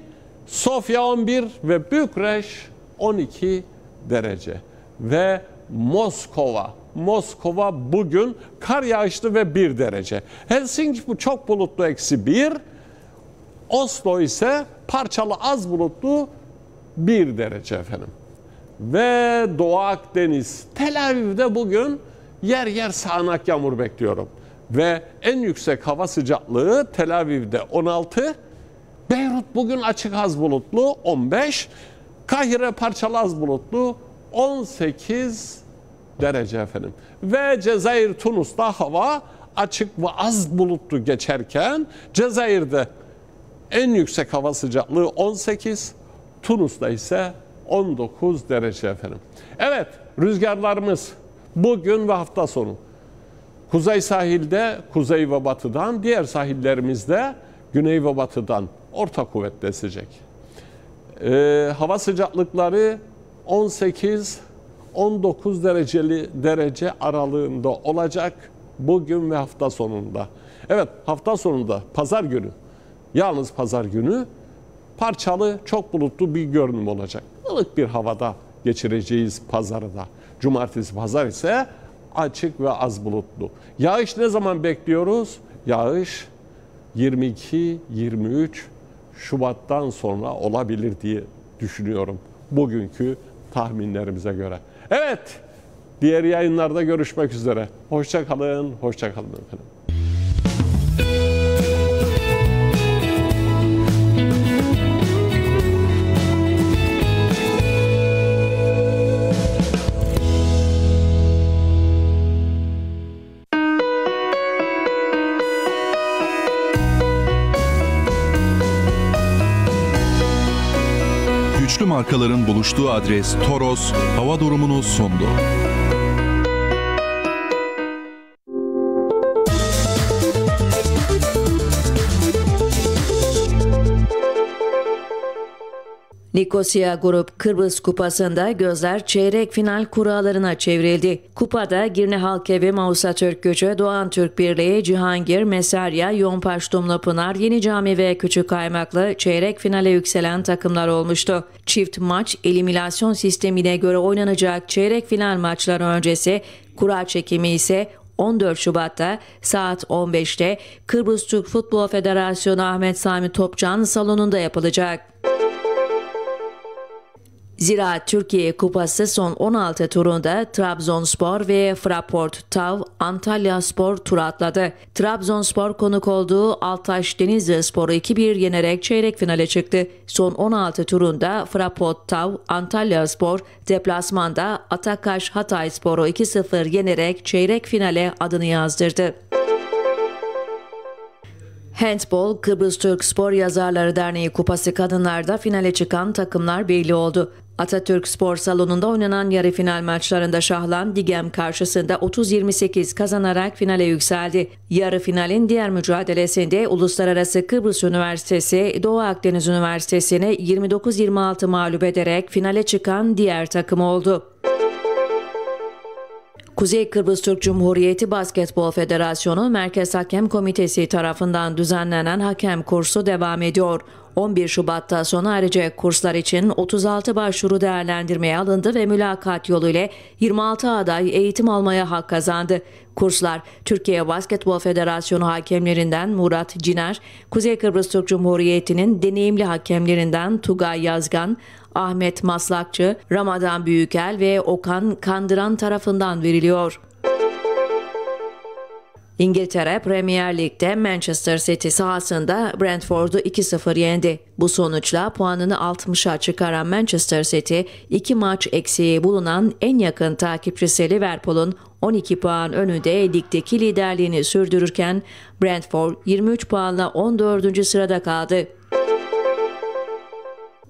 Sofya 11 ve Bükreş 12 derece. Ve Moskova. Moskova bugün kar yağışlı ve 1 derece. Helsinki bu çok bulutlu eksi 1. Oslo ise parçalı az bulutlu 1 derece efendim. Ve Doğu Akdeniz. Tel Aviv'de bugün yer yer sağanak yağmur bekliyorum. Ve en yüksek hava sıcaklığı Tel Aviv'de 16. Beyrut bugün açık az bulutlu 15. Kahire parçalı az bulutlu 18 derece efendim. Ve Cezayir Tunus'ta hava açık ve az bulutlu geçerken Cezayir'de en yüksek hava sıcaklığı 18, Tunus'ta ise 19 derece efendim. Evet rüzgarlarımız bugün ve hafta sonu kuzey sahilde kuzey ve batıdan diğer sahillerimizde güney ve batıdan orta kuvvetle esecek. Ee, hava sıcaklıkları 18 19 dereceli derece aralığında olacak bugün ve hafta sonunda. Evet hafta sonunda pazar günü yalnız pazar günü parçalı çok bulutlu bir görünüm olacak. Ilık bir havada geçireceğiz pazarı da. Cumartesi pazar ise açık ve az bulutlu. Yağış ne zaman bekliyoruz? Yağış 22-23 Şubat'tan sonra olabilir diye düşünüyorum. Bugünkü tahminlerimize göre. Evet, diğer yayınlarda görüşmek üzere. Hoşça kalın, hoşça efendim. markaların buluştuğu adres Toros hava durumunu sundu. Nikosya Grup Kıbrıs Kupası'nda gözler çeyrek final kurallarına çevrildi. Kupada Girne Halkevi Mausa Türk Gücü, Doğan Türk Birliği, Cihangir, Mesarya, Yonpaş Dumlupınar, Yeni Cami ve Küçük Kaymaklı çeyrek finale yükselen takımlar olmuştu. Çift maç eliminasyon sistemine göre oynanacak çeyrek final maçları öncesi kura çekimi ise 14 Şubat'ta saat 15'te Kıbrıs Türk Futbol Federasyonu Ahmet Sami Topçan salonunda yapılacak. Zira Türkiye Kupası son 16 turunda Trabzonspor ve Fraport Tav Antalya Spor tur atladı. Trabzonspor konuk olduğu Altaş Denizli Spor'u 2-1 yenerek çeyrek finale çıktı. Son 16 turunda Fraport Tav Antalya Spor deplasmanda Atakaş Hatay Spor'u 2-0 yenerek çeyrek finale adını yazdırdı. Handball Kıbrıs Türk Spor Yazarları Derneği Kupası kadınlarda finale çıkan takımlar belli oldu. Atatürk Spor Salonu'nda oynanan yarı final maçlarında Şahlan Digem karşısında 30-28 kazanarak finale yükseldi. Yarı finalin diğer mücadelesinde Uluslararası Kıbrıs Üniversitesi Doğu Akdeniz Üniversitesi'ni 29-26 mağlup ederek finale çıkan diğer takım oldu. Kuzey Kıbrıs Türk Cumhuriyeti Basketbol Federasyonu Merkez Hakem Komitesi tarafından düzenlenen hakem kursu devam ediyor. 11 Şubat'ta sona erecek kurslar için 36 başvuru değerlendirmeye alındı ve mülakat yoluyla 26 aday eğitim almaya hak kazandı. Kurslar Türkiye Basketbol Federasyonu hakemlerinden Murat Ciner, Kuzey Kıbrıs Türk Cumhuriyeti'nin deneyimli hakemlerinden Tugay Yazgan, Ahmet Maslakçı, Ramazan Büyükel ve Okan Kandıran tarafından veriliyor. İngiltere Premier Lig'de Manchester City sahasında Brentford'u 2-0 yendi. Bu sonuçla puanını 60'a çıkaran Manchester City, iki maç eksiği bulunan en yakın takipçisi Liverpool'un 12 puan önünde ligdeki liderliğini sürdürürken Brentford 23 puanla 14. sırada kaldı.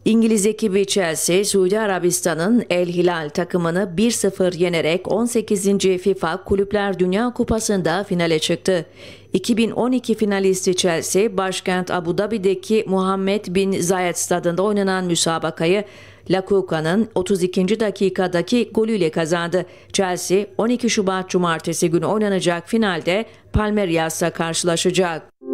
İngiliz ekibi Chelsea, Suudi Arabistan'ın El Hilal takımını 1-0 yenerek 18. FIFA Kulüpler Dünya Kupası'nda finale çıktı. 2012 finalisti Chelsea, başkent Abu Dhabi'deki Muhammed Bin Zayed stadında oynanan müsabakayı Lakuka'nın 32. dakikadaki golüyle kazandı. Chelsea 12 Şubat Cumartesi günü oynanacak finalde Palmeiras'la karşılaşacak.